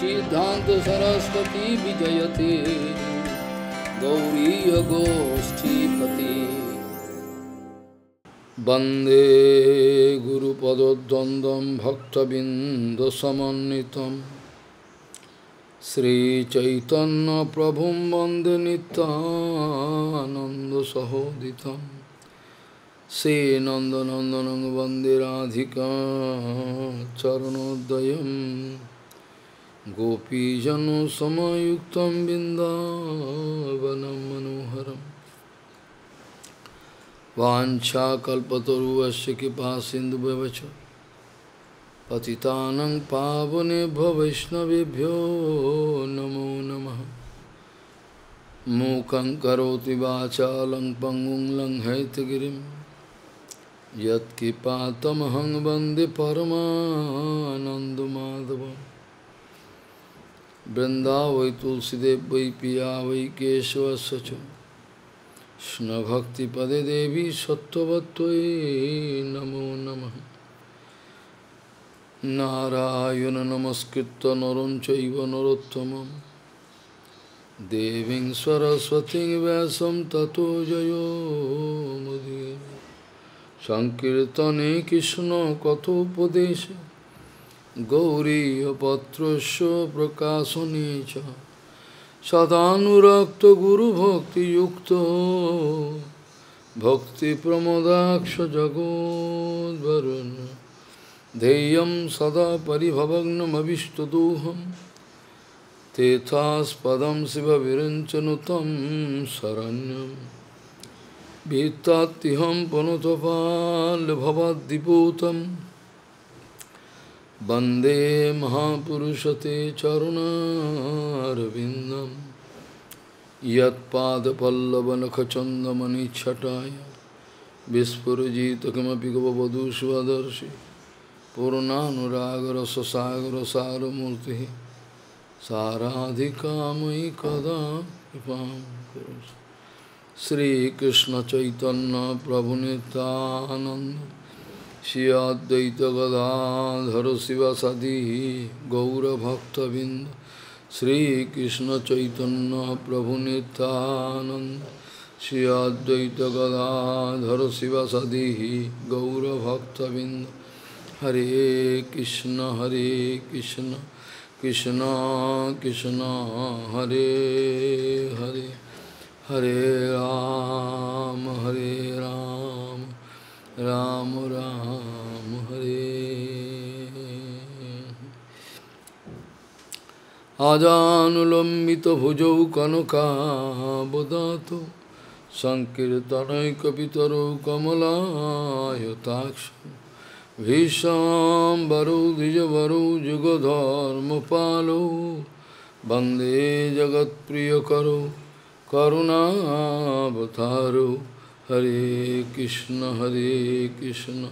সিদ্ধান্ত সরস্বতী বিজয়তে। গৌরী গোষ্ঠীপতি। বন্দে গুরুপদ্বন্দ্বম ভক্তবৃন্দসমন্বিতম। শ্রীচৈতন্য প্রভু বন্দে নিতানন্দসহোদিতম শ্রী নন্দনন্দন বন্দে রাধিকা চরণোদয় गोपीजनसमयुक्तं बिन्दावनं मनोहरम् वाञ्छाकल्पतरुवस्य कृपा सिन्धुभ्यवच। पतितानं पावनेभ्यो वैष्णवेभ्यो नमो नमः। मूकं करोति वाचालं पङ्गुं लङ्घयतगिरिं यत्कृपातमहं বৃন্দা ওই তুলসীদেব বৈ পিয়া, ওই কেশব, সচ। কৃষ্ণভক্তি পদে দেবী সত্যবত্তই নম নম। নারায়ণ নমস্কৃত নরম চৈব নরোত্তম দেবী সরস্বতী ব্যাস ততো জয় সংকীর্তনে কৃষ্ণ কথোপদেশে। गौरीयपत्रस्य प्रकाशने च सदानुरक्त गुरुभक्तियुक्त भक्तिप्रमोदाक्ष जगोद्वरुन् ध्येयं सदा परिभवग्नमविष्टदोहं तेथास्पदं शिवविरञ्चनुतं शरण्यं भीत्तात्तिहं पुनतपाल्भवद्दिपूतं वन्दे महापुरुषते चरुणारविन्दं यत्पादपल्लवनखचन्दमनिच्छटाय विस्फुरजित किमपि गववधूष्वदर्शि पूर्णानुरागरससागरसारमूर्तिः साराधिकामयि कदा कृपां करोसि श्रीकृष्णचैतन्यप्रभुनितानन्द श्री अद्वैत गदाधर शिवसदी गौरभक्तबिंद श्रीकृष्ण चैतन्य प्रभु नित्यानंद श्री अद्वैत गदाधर शिवसदी गौरभक्तबिंद हरे कृष्ण हरे कृष्ण कृष्ण कृष्ण, हरे हरे हरे राम हरे राम। রাম রাম হরে আদানুলম্বিত ভুজৌ কনকাবদাত সংকীর্তনৈকিতর কমলায়তাক্ষ ভীষাম্বরৌ দ্বিজবরৌ যুগধর্মপালৌ বন্দে জগৎপ্রিয় করো করুণাবতারৌ हरे कृष्ण हरे कृष्ण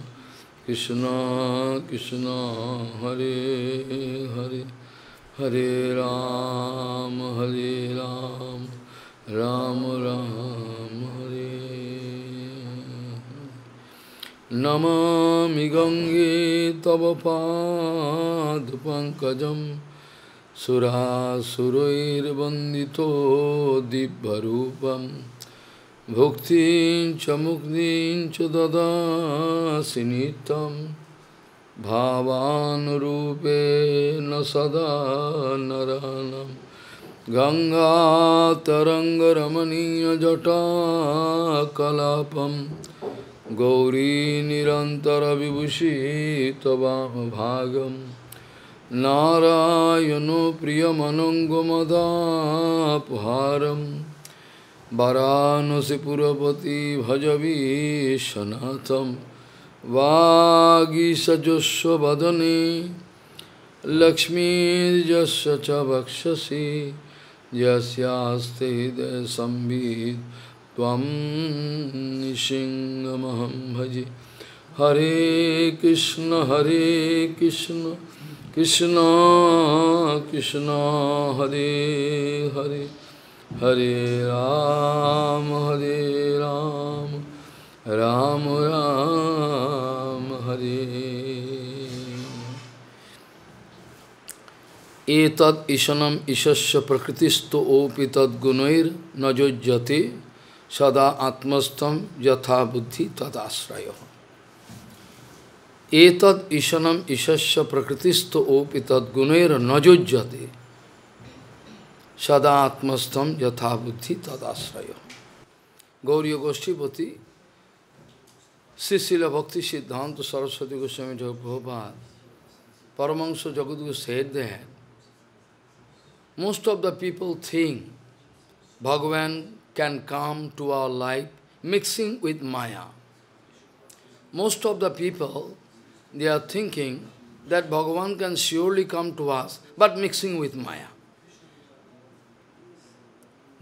कृष्ण कृष्ण, हरे हरे हरे राम हरे राम राम राम, हरे। नमामि गङ्गे तव पादपङ्कजं सुरासुरैर्वन्दितो दिव्यरूपम्। Bhuktin cha muktin sinitam dadasi nitam nasada na naranam Ganga taranga ramaniya jata kalapam Gauri nirantara vibhushi tabam bhagam Narayano priyamanango madhapaharam वाराणसीपुरपति भजवीशनाथं वागीसजस्व वदने लक्ष्मीर्यस्य च वक्षसि। यस्यास्ते निसिंहमहं भजे। हरे कृष्ण हरे कृष्ण कृष्ण कृष्ण, हरे हरे। हरे राम हरे राम राम राम, हरे। एतद ईशनम ईशस्य प्रकृतिस्तो ओपि तद्गुणैर न जोज्यते सदा आत्मस्थम यथा बुद्धि तदाश्रय। एतद ईशनम ईशस्य प्रकृतिस्तो ओपि तद्गुणैर न जोज्यते sada atmastam yatha buddhi tadasraya. Gauriya Goshtipati, Srila Bhakti Siddhanta Saraswati Goswami Prabhupada, Paramahansa Jagadguru said that most of the people think Bhagavan can come to our life mixing with Maya. Most of the people, they are thinking that Bhagavan can surely come to us, but mixing with Maya.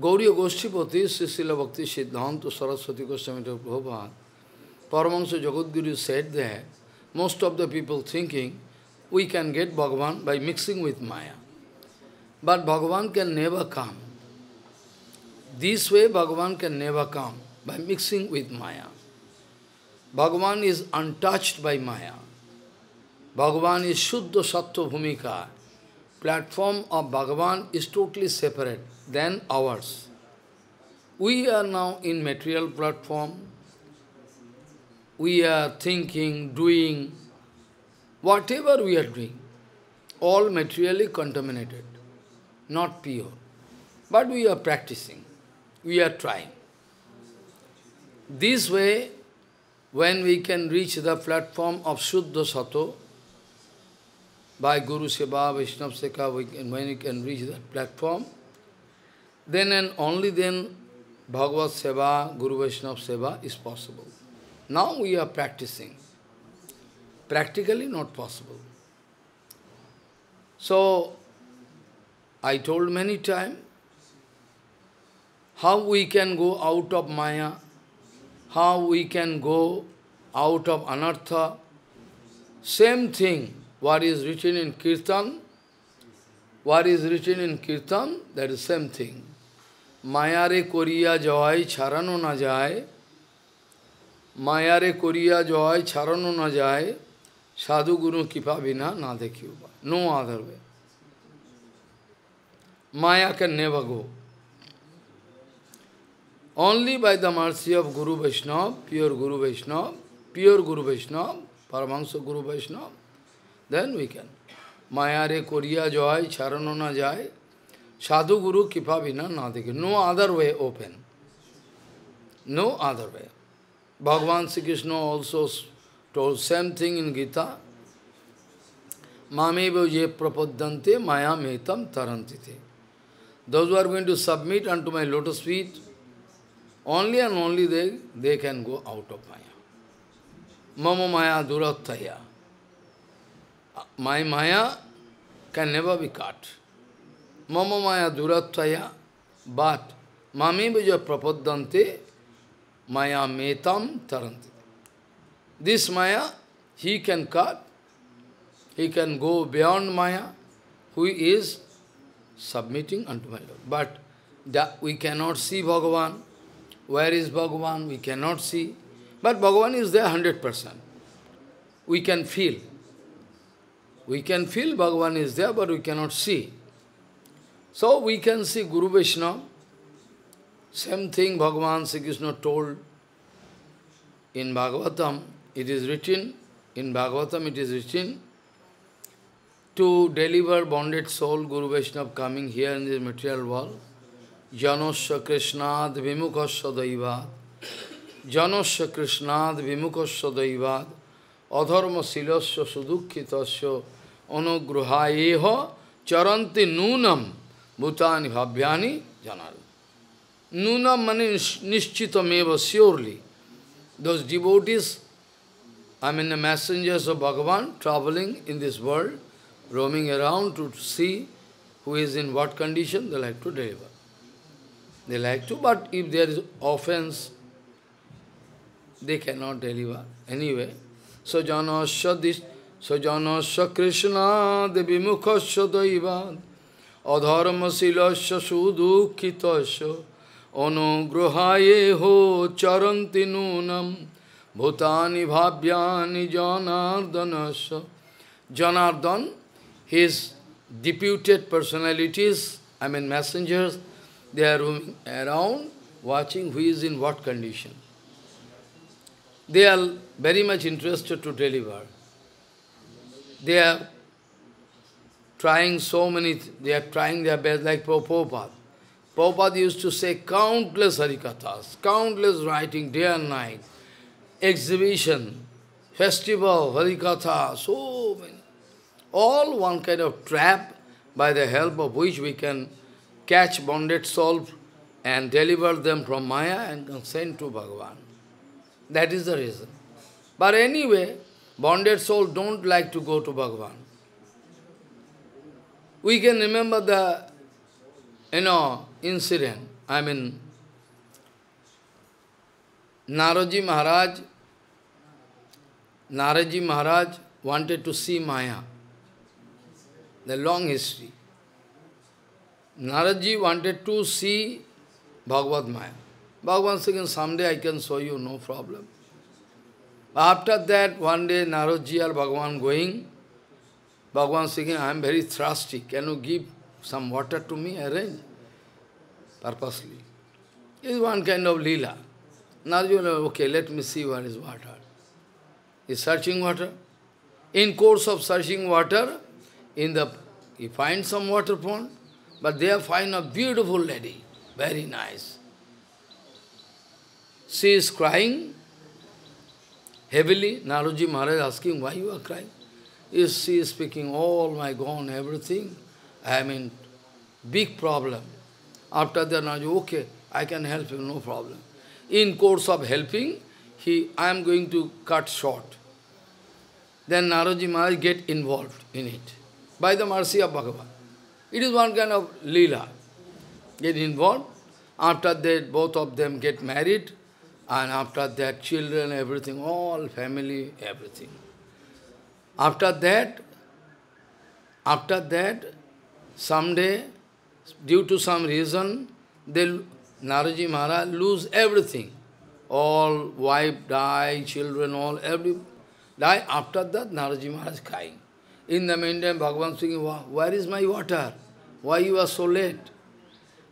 Gauri गोष्ठीपति Shri शिलभक्ति सिद्धांत सरस्वती को ठाकुर भगवान परमंश Jagadguru set they है most of the people thinking we can get Bhagwan by mixing with Maya but Bhagwan can never come this way Bhagwan can never come by mixing with Maya Bhagwan is untouched bye माया भगवान is shuddha sattva bhumika platform of Bhagwan is totally separate than ours. We are now in material platform. We are thinking, doing, whatever we are doing, all materially contaminated not pure. But we are practicing, we are trying. This way, when we can reach the platform of Shuddha Sattva, by Guru Seva, Vaishnava Seva, when we can reach that platform, then and only then Bhagavad Seva, Guru Vaishnava Seva is possible. Now we are practicing. Practically not possible. So, I told many times how we can go out of Maya, how we can go out of Anartha. Same thing, what is written in Kirtan, what is written in Kirtan, that is same thing. Mayare koriya joy charano na jai, Mayare koriya joy charano na jai, sadhu guru kipa bina na dekhiyo. No other way. Maya can never go. Only by the mercy of Guru Vaishnava, pure Guru Vaishnava, pure Guru Vaishnava, Paramahansa Guru Vaishnava, then we can. Maya re koriya joy, charano na jai, sadhu Guru kipa vina na dekhe. No other way open. No other way. Bhagavan Sri Krishna also told same thing in Gita. Mameva je prapaddante maya metam tarantite. Those who are going to submit unto my lotus feet, only and only they, they can go out of Maya. Mama Maya durattaya. My Maya can never be cut. Mama Maya durattaya, but Mami Bija prapaddante Maya metam taranti. This Maya, he can cut, he can go beyond Maya, who is submitting unto my Lord. But we cannot see Bhagavan. Where is Bhagavan? We cannot see. But Bhagavan is there 100%. We can feel. We can feel Bhagavan is there, but we cannot see. So we can see Guru Vaishnava. Same thing Bhagavan Sri Krishna told in Bhagavatam. It is written, in Bhagavatam it is written, to deliver bonded soul, Guru Vaishnava coming here in this material world. Janosya Krishnad Vimukasya Daivad. Janosya Krishnad Vimukasya Daivad. Adharma Silasya Sudukhitasya Anugrahayeha Charanti Nunam भूतानि भाव्यानि जनार। नूना मनी निश्चित में purely those devotees I mean the messengers of Bhagwan travelling in this world roaming around to see who is in what condition they like to deliver they like to but if there is offence they can not deliver anyway so जनश दिश स्वजन स कृष्ण देवी मुख स्वैवाद অধর্মশীলস্য সুদুঃখিতস্য অনুগ্রহায়ে হো চরন্তি নূনম ভূতানি ভাব্যানি জনার্দনস্য his deputed personalities, I mean messengers, they are roaming around watching who is in what condition. They are very much interested to deliver. They are trying so many, they are trying their best like Prabhupada. Prabhupada used to say countless harikathas, countless writing day and night, exhibition, festival, harikatha, so many. All one kind of trap by the help of which we can catch bonded souls and deliver them from Maya and send to Bhagavan. That is the reason. But anyway, bonded souls don't like to go to Bhagavan. We can remember the, you know, incident. I mean, Naraji Maharaj, Naraji Maharaj wanted to see Maya. The long history. Naraji wanted to see Bhagavad Maya. Bhagavan saying, someday I can show you, no problem. After that, one day Naraji or Bhagavan going, Bhagavan saying, I am very thirsty, can you give some water to me, arrange? Purposely. Is one kind of lila. Naradji okay, let me see what is water. Is searching water. In course of searching water, in the he finds some water pond, but there find a beautiful lady, very nice. She is crying heavily. Naroji Maharaj asking, why you are crying? Is she is speaking, all my gone, everything. I in big problem. After that, Naroji, okay, I can help you, no problem. In course of helping, he, I am going to cut short. Then Naroji Maharaj get involved in it by the mercy of Bhagavan. It is one kind of lila. Get involved. After that, both of them get married. And after that, children, everything, all family, everything. After that, after that, someday, due to some reason, they, Naraji Maharaj lose everything. All wife die, children, all, every die. After that, Naraji Maharaj crying. In the meantime, Bhagavan saying, where is my water? Why you are so late?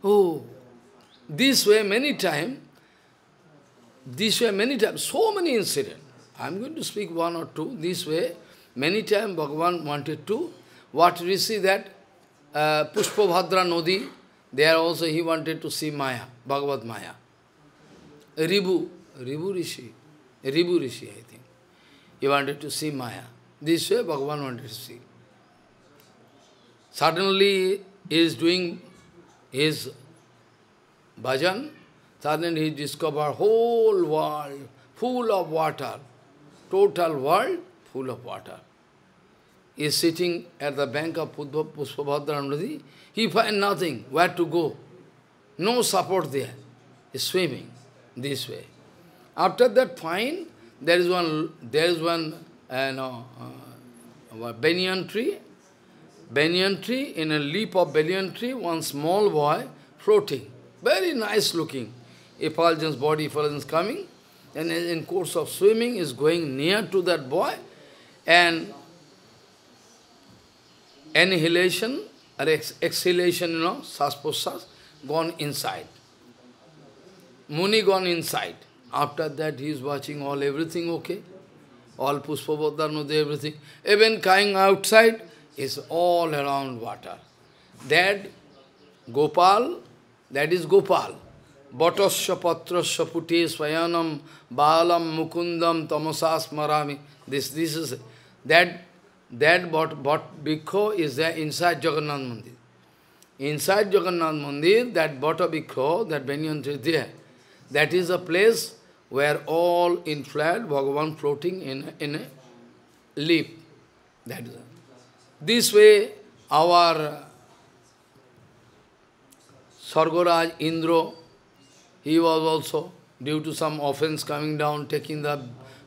Oh, this way many times, this way many times, so many incidents. I am going to speak one or two. This way, many times Bhagavan wanted to, what we see that uh, Pushpabhadra Nodi, there also he wanted to see Maya, Bhagavad Maya. Ribu, Ribu Rishi, Ribu Rishi, I think. He wanted to see Maya. This way Bhagavan wanted to see. Suddenly he is doing his bhajan, Suddenly he discovered whole world full of water, total world full of water. He is sitting at the bank of Pushpabhadra. He find nothing, where to go. No support there. He is swimming this way. After that, fine, there is one, there is one, uh, no, uh, banyan tree. Banyan tree, in a leap of banyan tree, one small boy floating. Very nice looking effulgence, body effulgence coming, and in course of swimming is going near to that boy, and annihilation or ex exhalation, you know, sasposas, gone inside. Muni gone inside. After that he is watching all everything okay. All Pushpabodha know everything. Even coming outside is all around water. That Gopal, that is Gopal. Bhatasya patrasya puti swayanam balam mukundam tamasas marami. This, this is, that, that bot, bot bhikkhu is there inside Jagannath Mandir. Inside Jagannath Mandir, that Bhatta bhikkhu, that banyan tree there, that is a place where all in flat, Bhagavan floating in, in a leaf. That is This way, our Sargaraj, Indra, he was also, due to some offense coming down, taking the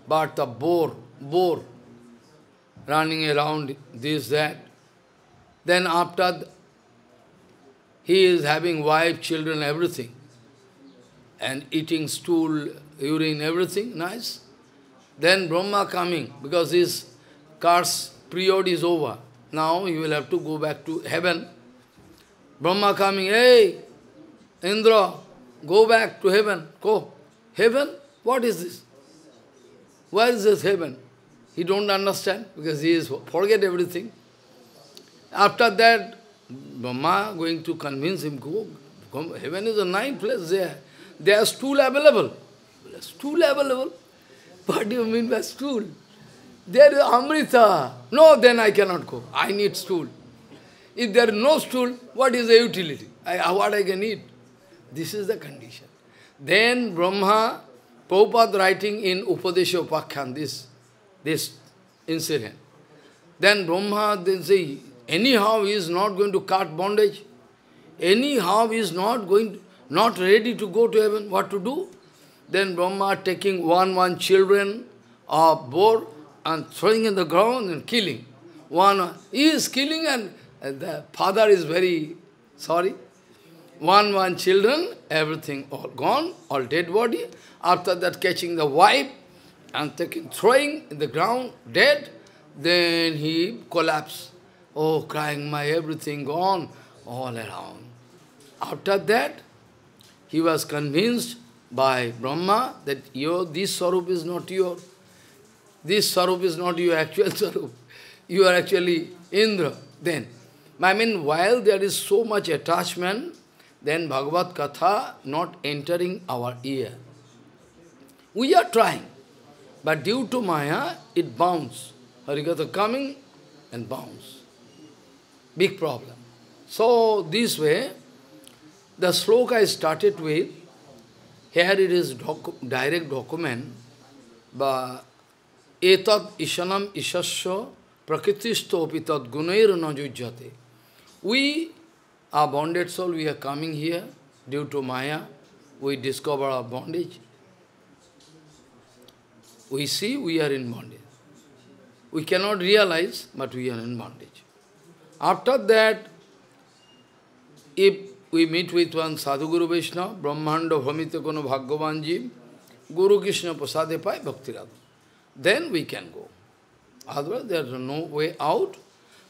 birth of boar, boar, running around this, that. Then after, he is having wife, children, everything. And eating stool, urine, everything, nice. Then Brahma coming, because his curse period is over. now he will have to go back to heaven. Brahma coming, hey, Indra, go back to heaven, go. Heaven? What is this? Where is this heaven? He don't understand because he is forget everything. After that, Brahma going to convince him, go, go heaven is a nice place there. There are stool available. Stool available? What do you mean by stool? There is Amrita. No, then I cannot go. I need stool. If there is no stool, what is the utility? I, what I can eat? This is the condition. Then Brahma, Prabhupada writing in Upadesha Upakhyan, this, this incident. Then Brahma, they say, anyhow he is not going to cut bondage. Anyhow he is not going, not ready to go to heaven. What to do? Then Brahma taking one, one children of boar and throwing in the ground and killing. One, he is killing and the father is very sorry. One, one children, everything all gone, all dead body. After that catching the wife and taking, throwing in the ground, dead. Then he collapsed. Oh, crying, my everything gone, all around. After that, he was convinced by Brahma that your this Sarup is not your. This Sarup is not your actual Sarup. You are actually Indra. Then, I mean, while there is so much attachment, then Bhagavad Katha not entering our ear. We are trying, but due to Maya, it bounces. Harikatha coming and bounce. Big problem. So, this way, the sloka I started with, here it is docu direct document, but etat ishanam ishasya prakritistopi tad gunair najujjate. We are bonded soul, we are coming here due to Maya, we discover our bondage. We see we are in bondage. We cannot realize, but we are in bondage. After that, if we meet with one Sadhguru Vaishnava, Brahmanda Bhamita Bhagavanji, Guru Krishna Prasade Pai Bhakti Then we can go. Otherwise, there is no way out.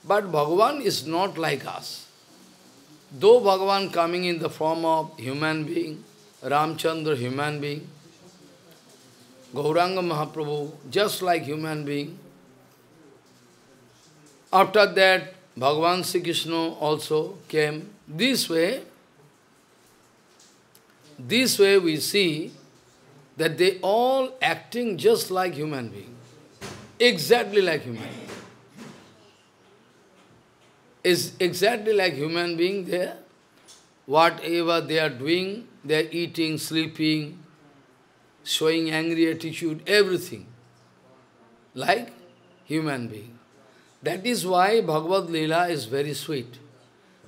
But Bhagavan is not like us. Though Bhagavan coming in the form of human being, Ramchandra human being, Gauranga Mahaprabhu just like human being. After that, Bhagavan Sri Krishna also came. This way, this way we see that they all acting just like human being. Exactly like human being. Is exactly like human being there. Whatever they are doing, they are eating, sleeping, showing angry attitude, everything. Like human being. That is why Bhagavad Leela is very sweet.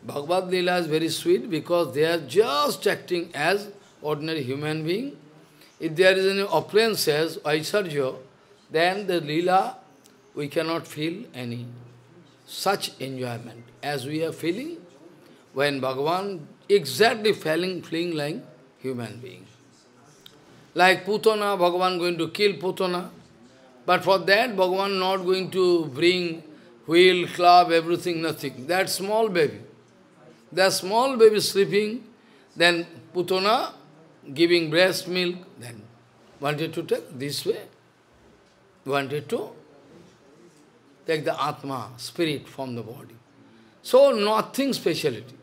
Bhagavad Leela is very sweet because they are just acting as ordinary human being. If there is any appearances, Aisarjo, then the Leela, we cannot feel any such enjoyment as we are feeling when Bhagavan exactly feeling, feeling like human being. Like Putana, Bhagavan going to kill Putana. But for that, Bhagavan not going to bring wheel, club, everything, nothing. That small baby. That small baby sleeping, then Putana giving breast milk, then wanted to take this way, wanted to take the Atma, spirit from the body. So nothing speciality.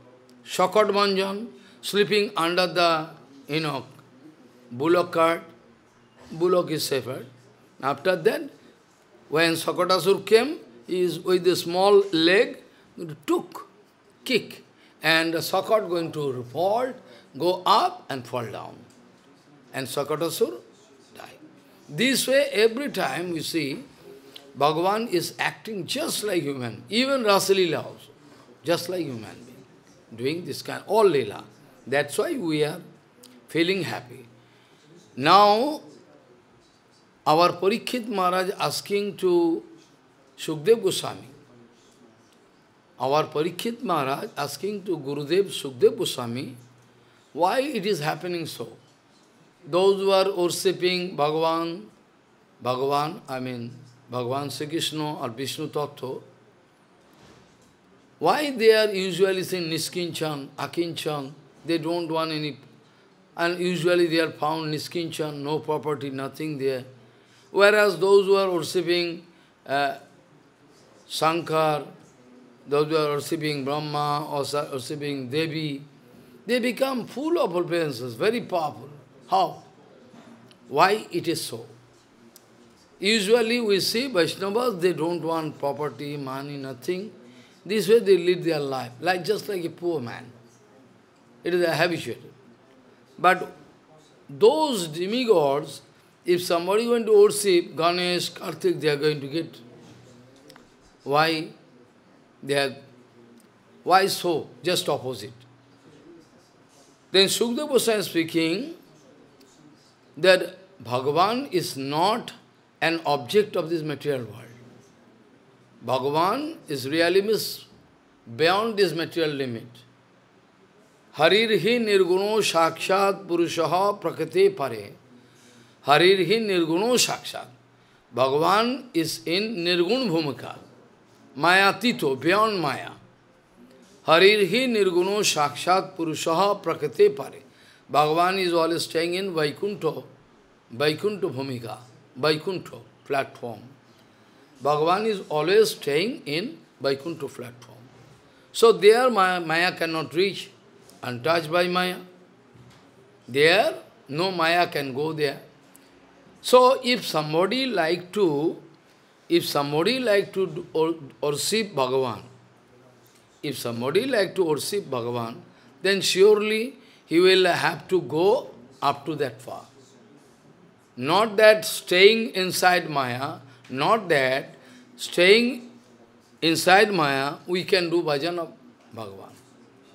Shakat Manjan, sleeping under the, you know, bullock cart, bullock is safer. After that, when Sakatasur came, he is with a small leg, took, kick, and the Sakat going to fall, go up and fall down. And Sakatasur die. This way, every time we see, Bhagavan is acting just like human, even Rasalila also, just like human being, doing this kind, all lila. That's why we are feeling happy. Now, our Parikshit Maharaj asking to Sukdev Goswami, our Parikshit Maharaj asking to Gurudev Sukdev Goswami, why it is happening so? Those who are worshipping Bhagavan, Bhagavan, I mean, Bhagavan Sri Krishna or Vishnu Tattva, Why they are usually saying Niskinchan, Akinchan, they don't want any, and usually they are found Niskinchan, no property, nothing there. Whereas those who are worshipping uh, Shankar, those who are worshipping Brahma or worshipping Devi, they become full of appearances, very powerful. How? Why it is so? Usually we see Vaishnavas, they don't want property, money, nothing. This way they lead their life, like just like a poor man. It is a habituated. But those demigods, if somebody went to worship Ganesh, Karthik, they are going to get. Why? They are, why so? Just opposite. Then Sukdev Goswami speaking that Bhagavan is not an object of this material world. Bhagavan is really beyond this material limit. Harirhi nirguno sakshat purushaha prakate pare. Harirhi nirguno sakshat. Bhagavan is in nirgun bhumika. Maya tito, beyond Maya. Harirhi nirguno sakshat purushaha prakate pare. Bhagavan is always staying in Vaikuntha, Vaikuntha bhumika, Vaikuntha platform. Bhagavan is always staying in Vaikuntha platform. So there Maya, Maya cannot reach, untouched by Maya. There, no Maya can go there. So if somebody like to, if somebody like to worship Bhagavan, if somebody like to worship Bhagavan, then surely he will have to go up to that far. Not that staying inside Maya, not that staying inside Maya, we can do bhajan of Bhagavan.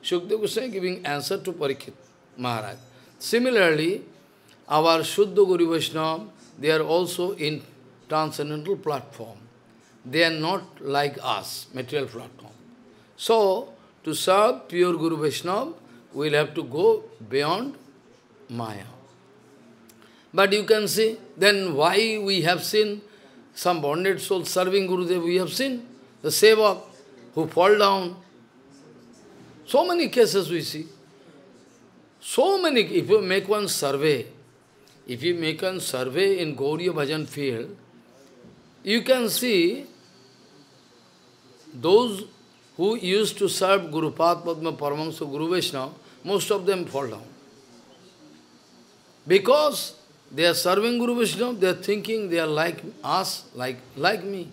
Shukdev Goswami giving answer to Parikshit Maharaj. Similarly, our Shuddha Guru Vaishnava, they are also in transcendental platform. They are not like us, material platform. So, to serve pure Guru Vaishnava, we will have to go beyond Maya. But you can see, then why we have seen some bonded soul serving Gurudev, we have seen the Sevak who fall down. So many cases we see. So many, if you make one survey, if you make one survey in Gauriya Bhajan field, you can see those who used to serve Guru Padma Paramahansa Guru Vaishnava, most of them fall down. Because they are serving Guru Vishnu, they are thinking they are like us, like, like me.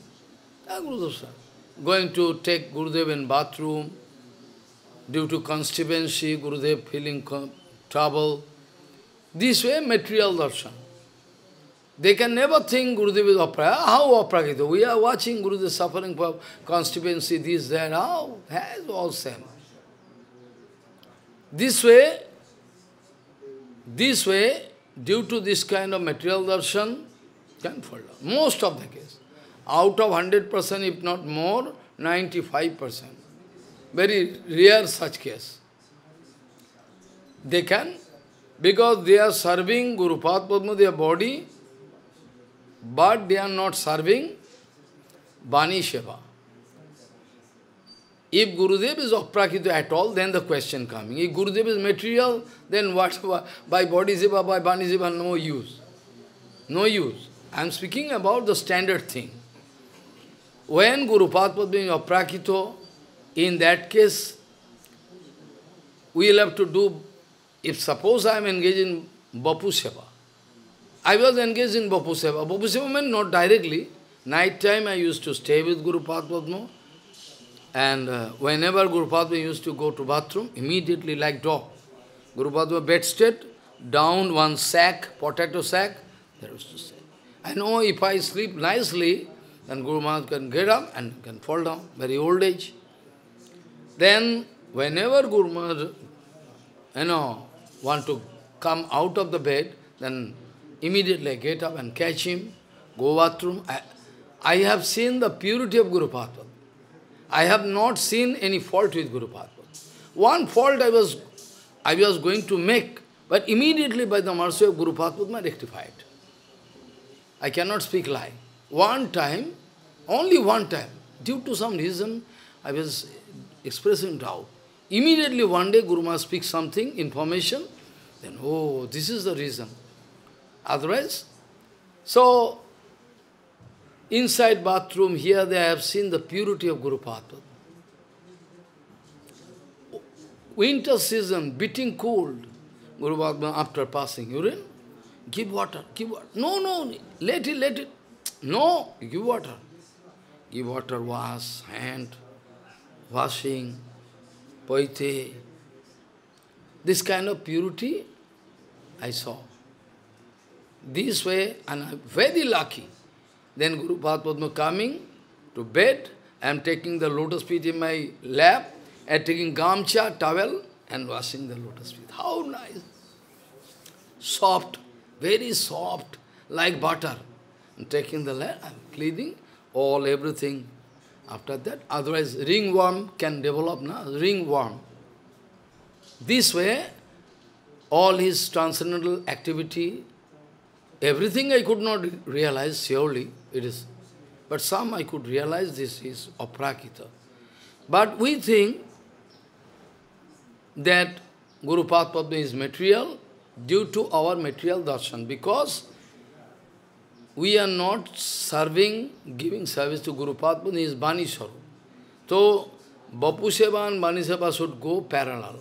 Ah, going to take Gurudev in bathroom, due to constipency, Gurudev feeling trouble. This way, material darshan. They can never think Gurudev is aprakita. How aprakita? We are watching Gurudev suffering from constipency, this, that. How? Has all same. This way, this way, due to this kind of material darshan, can fall down. Most of the case. Out of 100%, if not more, 95%. Very rare such case. They can, because they are serving Guru Padma, their body, but they are not serving Bani Seva. If Gurudev is aprakita at all, then the question coming. If Gurudev is material, then what, by body seva, by bani seva, no use. No use. I am speaking about the standard thing. When Guru Padma is aprakito, in that case, we will have to do, if suppose I am engaged in Bapu Seva, I was engaged in Bapu Seva. Bapu Seva meant not directly. Night time I used to stay with Guru Padma. And uh, whenever Guru Padma used to go to bathroom, immediately like dog, Guru Padma bedstead, down one sack, potato sack, there to say. I know if I sleep nicely, then Guru Maharaj can get up and can fall down, very old age. Then, whenever Guru Maharaj, you know, want to come out of the bed, then immediately I get up and catch him, go bathroom. I, I have seen the purity of Guru Padma. I have not seen any fault with Guru Padma. One fault I was, I was going to make, but immediately by the mercy of Guru Padma rectified. I cannot speak lie. One time, only one time, due to some reason, I was expressing doubt. Immediately one day Guru Maharaj speaks something, information, then, oh, this is the reason. Otherwise, so, inside bathroom, here they have seen the purity of Guru Padma. Winter season, beating cold. Guru Padma, after passing urine, give water, give water. No, no, let it, let it. No, give water. Give water, wash, hand, washing, poite. This kind of purity I saw. This way, and I'm very lucky. Then Guru Padma coming to bed, I am taking the lotus feet in my lap, and taking gamcha, towel, and washing the lotus feet. How nice! Soft, very soft, like butter. And taking the lap, I am cleaning all, everything. After that, otherwise ringworm can develop, na? ringworm. This way, all his transcendental activity Everything I could not realize, surely it is. But some I could realize this is aprakita. But we think that Guru Padma is material due to our material darshan because we are not serving, giving service to Guru Padma, is Bani Swarup. So, Bapu Seva and Bani Seva should go parallel.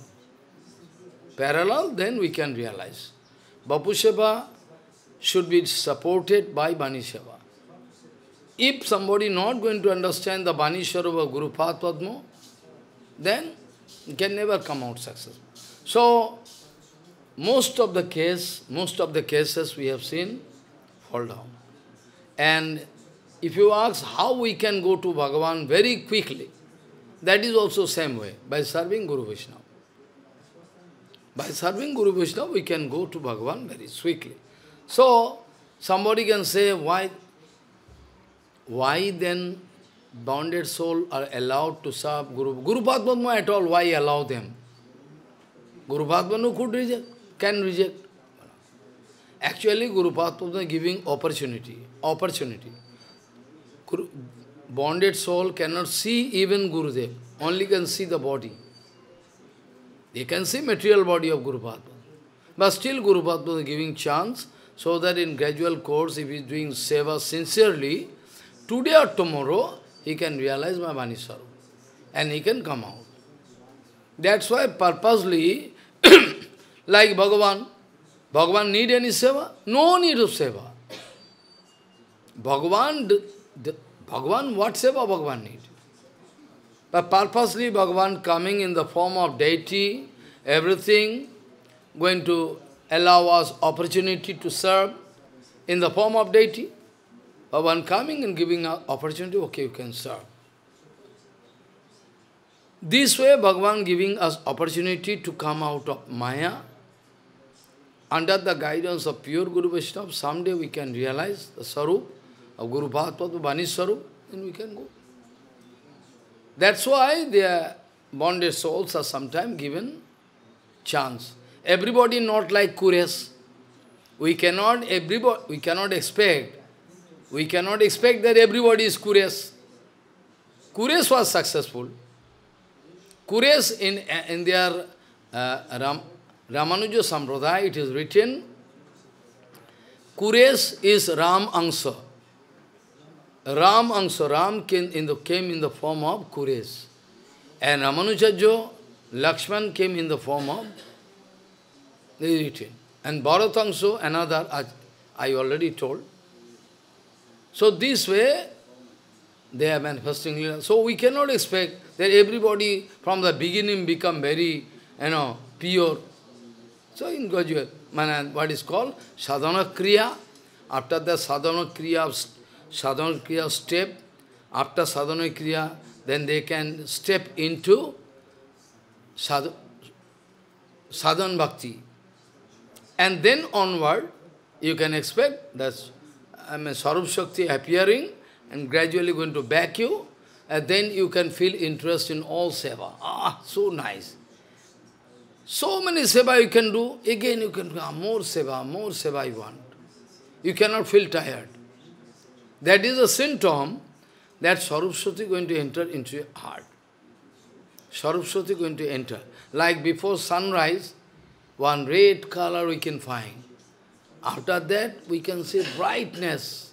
Parallel, then we can realize. Bapu Seva should be supported by Bani Seva. If somebody not going to understand the Bani Swarupa Guru Padma, then can never come out successful. So, most of the case, most of the cases we have seen fall down. And if you ask how we can go to Bhagavan very quickly, that is also same way, by serving Guru Vishnu. By serving Guru Vishnu, we can go to Bhagavan very quickly. So, somebody can say, why, why then bounded soul are allowed to serve Guru? Guru Padma at all, why allow them? Guru Padma could reject, can reject. Actually, Guru Padma giving opportunity, opportunity. Guru, bonded soul cannot see even Gurudev, only can see the body. They can see material body of Guru Padma. But still Guru Padma is giving chance so that in gradual course, if he is doing seva sincerely, today or tomorrow, he can realize my Vani And he can come out. That's why purposely, like Bhagavan, Bhagavan need any seva? No need of seva. Bhagavan, Bhagavan, what seva Bhagavan need? But purposely Bhagavan coming in the form of deity, everything, going to allow us opportunity to serve in the form of deity. One coming and giving us opportunity, okay, you can serve. This way, Bhagavan giving us opportunity to come out of Maya. Under the guidance of pure Guru Vaishnava, someday we can realize the Sarup of Guru Bhatpada, Bani and we can go. That's why their bonded souls are sometimes given chance. Everybody not like Kures. We cannot, everybody, we cannot expect, we cannot expect that everybody is Kures. Kures was successful. Kures in, in their uh, Ram, Ramanuja Sampradaya, it is written, Kures is Ram Angsa. Ram Angsa, Ram came in the, came in the form of Kures. And Ramanujajo, Lakshman came in the form of written. And Bharatangso, another, I already told. So this way, they are manifesting. So we cannot expect that everybody from the beginning become very, you know, pure. So in gradual, what is called sadhana kriya. After the sadhana kriya, sadhana kriya step, after sadhana kriya, then they can step into sadhana bhakti. And then onward, you can expect that I mean, Sarup Shakti appearing and gradually going to back you, and then you can feel interest in all seva. Ah, so nice. So many seva you can do, again you can do more seva, more seva you want. You cannot feel tired. That is a symptom that Sarup Shakti going to enter into your heart. Saraswati going to enter. Like before sunrise, one red color we can find. After that, we can see brightness.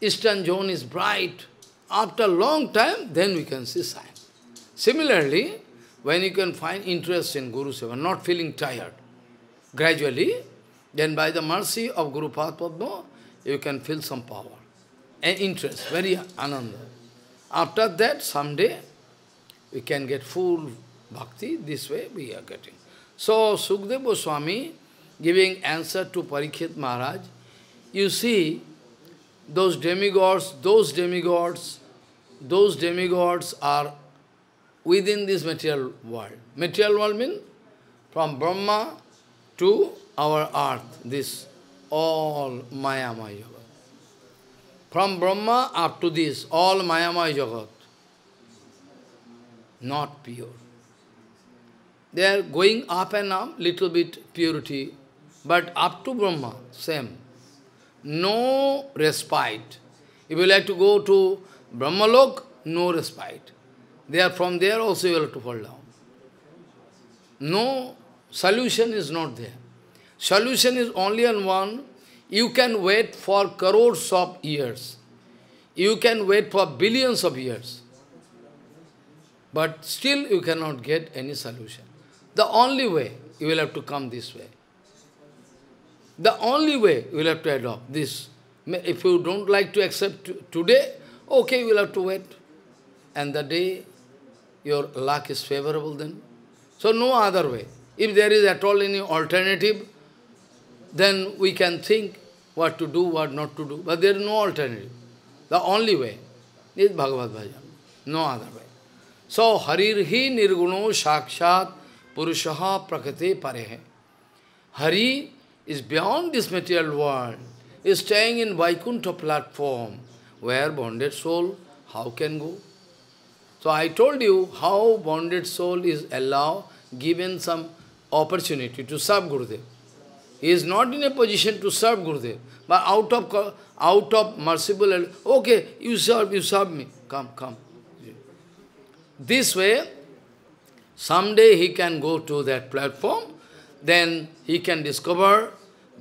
Eastern zone is bright. After a long time, then we can see sign. Similarly, when you can find interest in Guru Seva, not feeling tired, gradually, then by the mercy of Guru Padma, you can feel some power interest, very ananda. After that, someday, we can get full bhakti, this way we are getting. So, Sukdev Goswami giving answer to Parikshit Maharaj, you see, those demigods, those demigods, those demigods are within this material world. Material world means from Brahma to our earth, this all Maya Maya. From Brahma up to this, all Maya Maya Jagat, not pure. They are going up and up, little bit purity, but up to Brahma, same. No respite. If you like to go to Brahmalok, no respite. They are from there also you have to fall down. No solution is not there. Solution is only on one. You can wait for crores of years. You can wait for billions of years. But still you cannot get any solution. The only way, you will have to come this way. The only way you will have to adopt this. If you don't like to accept today, okay, you will have to wait. And the day your luck is favorable then. So no other way. If there is at all any alternative, then we can think what to do, what not to do. But there is no alternative. The only way is Bhagavad Bhajan. No other way. So, Harirhi nirguno sakshat purushaha prakate parehe. Hari is beyond this material world, is staying in Vaikuntha platform, where bonded soul, how can go? So I told you how bonded soul is allowed, given some opportunity to serve Gurudev. He is not in a position to serve Gurudev, but out of out of merciful, okay, you serve, you serve me, come, come. This way, someday he can go to that platform, then he can discover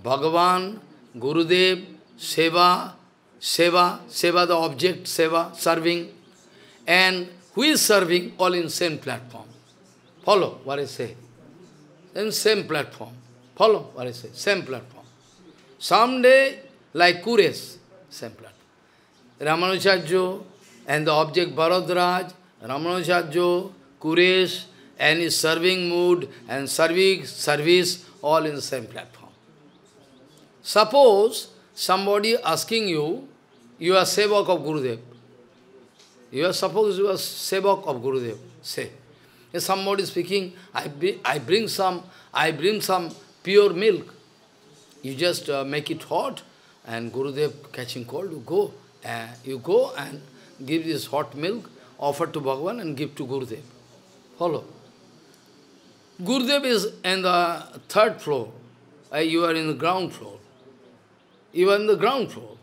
Bhagavan, Gurudev, Seva, Seva, Seva the object, Seva, serving, and who is serving all in same platform. Follow what I say. In same platform. Follow what I say. Same platform. Someday, like Kures, same platform. Ramanujacharya and the object Bharadraj, Ramanujacharya, Kures, and his serving mood and service, service all in the same platform. Suppose somebody asking you, you are sevak of Gurudev. You are suppose you are sevak of Gurudev. Say. If somebody speaking, I, I bring some, I bring some pure milk. You just uh, make it hot, and Gurudev catching cold, you go, uh, you go and give this hot milk, offer to Bhagavan and give to Gurudev. Follow. Gurudev is in the third floor. Uh, you are in the ground floor. You are in the ground floor.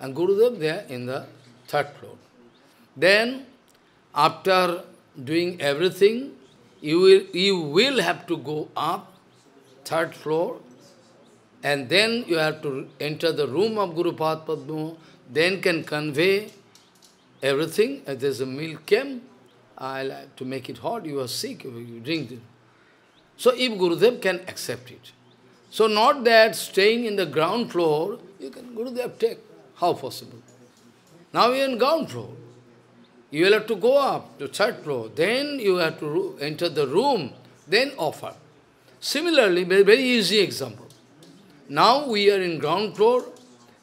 And Gurudev there in the third floor. Then, after doing everything, you will, you will have to go up, third floor, and then you have to enter the room of Guru Padma, then can convey everything. If there's a milk came, I'll to make it hot, you are sick, you drink it. So if Gurudev can accept it. So not that staying in the ground floor, you can Gurudev take. How possible? Now you are in ground floor. You will have to go up to third floor. Then you have to enter the room, then offer. Similarly, very, easy example. Now we are in ground floor.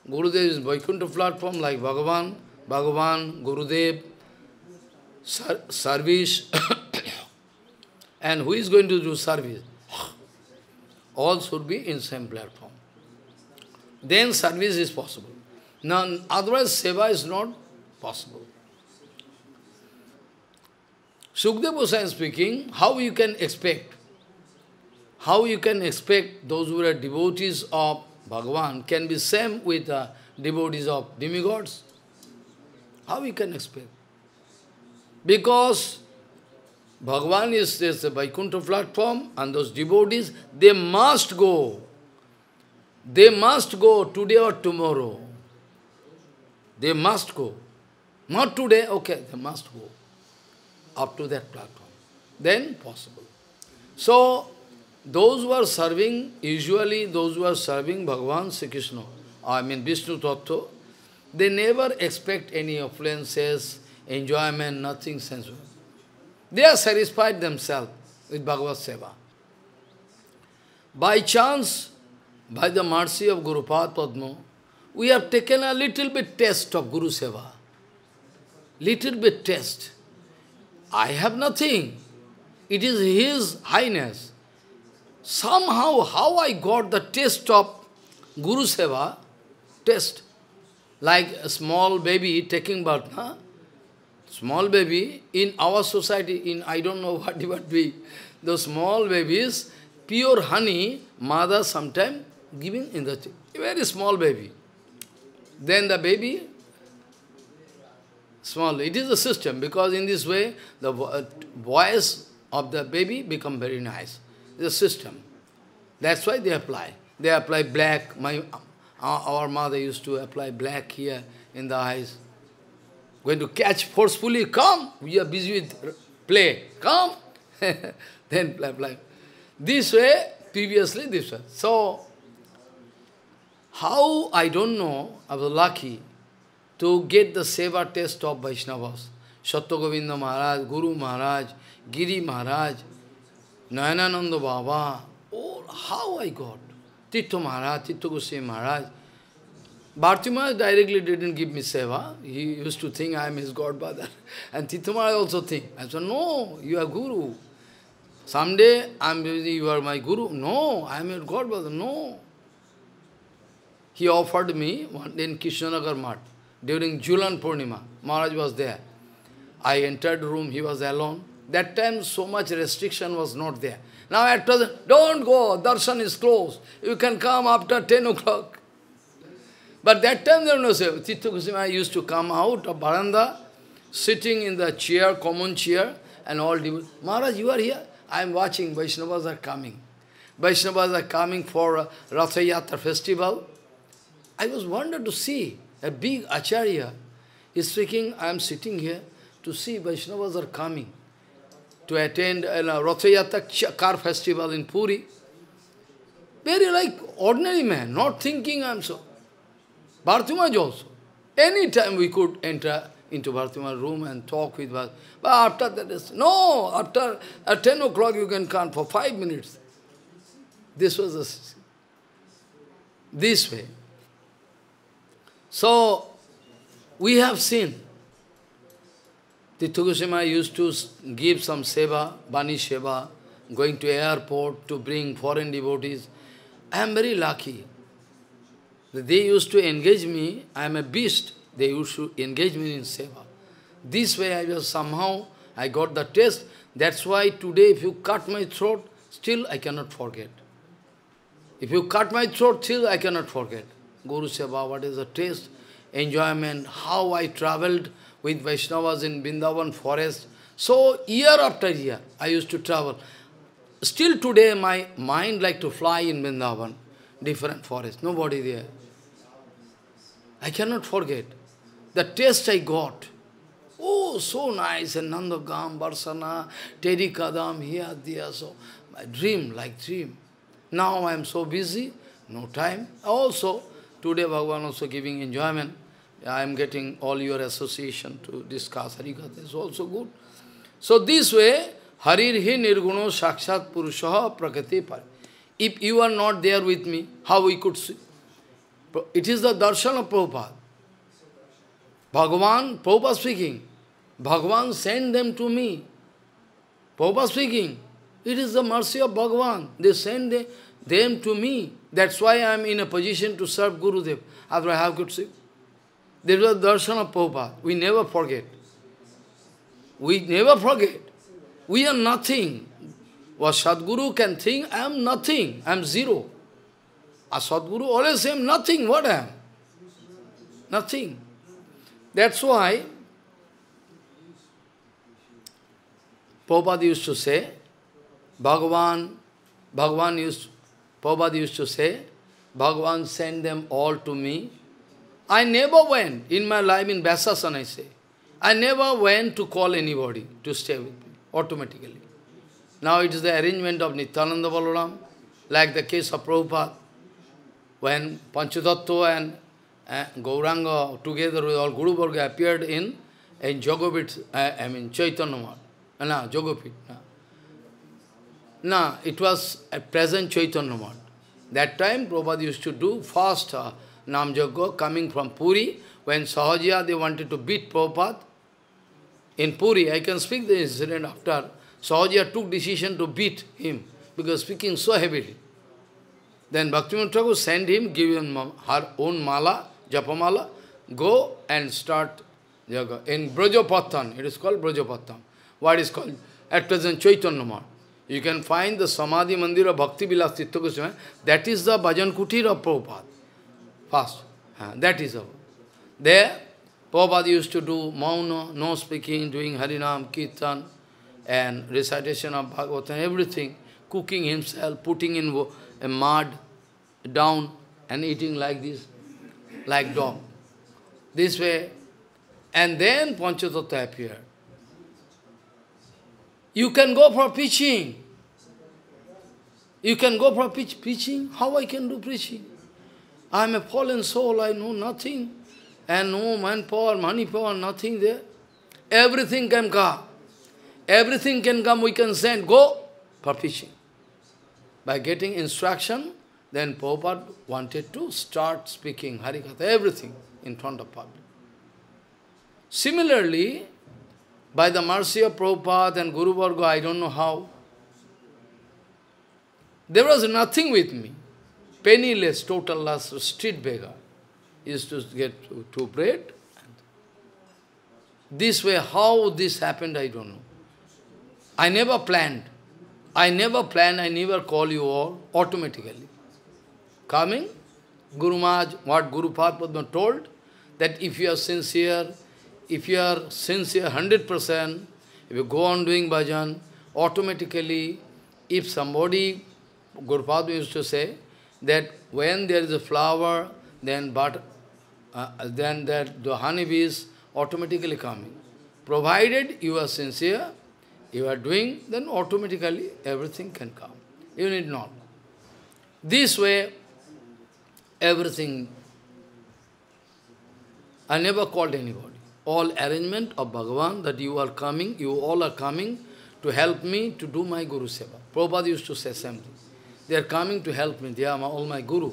Gurudev is Vaikuntha platform like Bhagavan, Bhagavan, Gurudev, service. and who is going to do service? All should be in same platform. Then service is possible. Now, otherwise seva is not possible. Sukdev Goswami speaking, how you can expect, how you can expect those who are devotees of Bhagavan can be same with uh, devotees of demigods? How you can expect? Because Bhagavan is a Vaikuntha platform and those devotees, they must go. They must go today or tomorrow. They must go. Not today, okay, they must go up to that platform. Then possible. So, those who are serving, usually those who are serving Bhagavan Sri Krishna, I mean Vishnu Tattva, they never expect any affluences, enjoyment, nothing sensual. They are satisfied themselves with Bhagavad Seva. By chance, by the mercy of Guru Padma, we have taken a little bit test of Guru Seva. Little bit test. I have nothing. It is His Highness. Somehow, how I got the taste of Guru Seva, taste, like a small baby taking birth, huh? Small baby, in our society, in I don't know what it would be, those small babies, pure honey, mother sometime giving in the, very small baby. Then the baby, small, it is a system, because in this way, the uh, voice of the baby become very nice. The system. That's why they apply. They apply black. My, our mother used to apply black here in the eyes. Going to catch forcefully, come. We are busy with play. Come. then apply. This way, previously this way. So, how, I don't know, I was lucky to get the seva test of Vaishnavas. Govinda Maharaj, Guru Maharaj, Giri Maharaj, Nayanananda Baba, all how I got. Tito Maharaj, Tito Goswami Maharaj. Bharti Maharaj directly didn't give me seva. He used to think I am his godfather. And Tito Maharaj also think. I said, no, you are Guru. Someday I'm you are my Guru. No, I am your godfather. No. He offered me one day in Krishnanagar Mat during Julan Purnima. Maharaj was there. I entered room, he was alone. That time so much restriction was not there. Now at present, don't go, darshan is closed. You can come after 10 o'clock. But that time there was no say. Kusima used to come out of Baranda, sitting in the chair, common chair, and all devotees. Maharaj, you are here? I am watching, Vaishnavas are coming. Vaishnavas are coming for Ratha Yatra festival. I was wondered to see a big Acharya is speaking, I am sitting here to see Vaishnavas are coming to attend a uh, Rathayatra car festival in Puri. Very like ordinary man, not thinking I am so. Bhartimaj also. Any time we could enter into Bhartimaj room and talk with Bhartimaj. But after that, is, no, after at 10 o'clock you can come for five minutes. This was a, this way. So, we have seen Tithukusima used to give some seva, Bani seva, going to airport to bring foreign devotees. I am very lucky. They used to engage me, I am a beast, they used to engage me in seva. This way I was somehow, I got the taste. That's why today if you cut my throat, still I cannot forget. If you cut my throat, still I cannot forget. Guru Seva, what is the taste, enjoyment, how I travelled with Vaishnavas in Vrindavan forest. So year after year, I used to travel. Still today, my mind like to fly in Vrindavan, different forest, nobody there. I cannot forget. The taste I got. Oh, so nice, and Nandagam, Barsana, Teddy here, there, so. My dream, like dream. Now I am so busy, no time. Also, today Bhagavan also giving enjoyment. I am getting all your association to discuss Harikatha is also good. So this way, Harirhi Nirguno Sakshat Purushaha Prakati Par. If you are not there with me, how we could see? It is the darshan of Prabhupada. Bhagavan, Prabhupada speaking, Bhagavan sent them to me. Prabhupada speaking, it is the mercy of Bhagavan. They send them to me. That's why I am in a position to serve Gurudev. Otherwise, how could see? There was darshan of Prabhupada. We never forget. We never forget. We are nothing. What Sadguru can think, I am nothing. I am zero. A Sadguru always say, nothing. What I am? Nothing. That's why Prabhupada used to say, Bhagavan, Bhagavan used, Prabhupada used to say, Bhagavan sent them all to me. I never went in my life in Vyasasan, I say. I never went to call anybody to stay with me, automatically. Now it is the arrangement of Nityananda Balaram, like the case of Prabhupada, when Panchatattva and uh, Gauranga together with all Guru Varga appeared in, in Jogopit, uh, I mean Chaitanya Math, uh, no, Jogopit. No. no, it was at present Chaitanya Math. That time Prabhupada used to do fast uh, Nam coming from Puri, when Sahajiya they wanted to beat Prabhupada. In Puri, I can speak the incident after Sahajiya took decision to beat him, because speaking so heavily. Then Bhaktivinoda Thakur sent him, give him her own mala, japamala, go and start yoga. In Brajapattan, it is called Brajapattan. What is called? At present, Chaitanya You can find the Samadhi Mandir of Bhakti Vilas Tirtha That is the Bhajan Kutir of Prabhupada. First. Uh, that is all. There, Prabhupada used to do mauna, no speaking, doing Harinam, Kirtan, and recitation of Bhagavatam, everything, cooking himself, putting in a mud down and eating like this, like dog. This way. And then Panchatattva appeared. You can go for preaching. You can go for preach, preaching. How I can do preaching? I am a fallen soul, I know nothing. And no manpower, money power, nothing there. Everything can come. Everything can come, we can send. Go for preaching. By getting instruction, then Prabhupada wanted to start speaking Harikatha, everything in front of public. Similarly, by the mercy of Prabhupada and Guru Varga, I don't know how, there was nothing with me. Penniless, total loss, street beggar. Used to get two bread. This way, how this happened, I don't know. I never planned. I never plan, I never call you all automatically. Coming, Guru Maharaj, what Guru Padma told, that if you are sincere, if you are sincere 100%, if you go on doing bhajan, automatically, if somebody, Guru Padma used to say, that when there is a flower, then but, uh, then that the honeybees automatically coming. Provided you are sincere, you are doing, then automatically everything can come. You need not. This way, everything, I never called anybody. All arrangement of Bhagavan that you are coming, you all are coming to help me to do my Guru Seva. Prabhupada used to say something. They are coming to help me. They are all my Guru.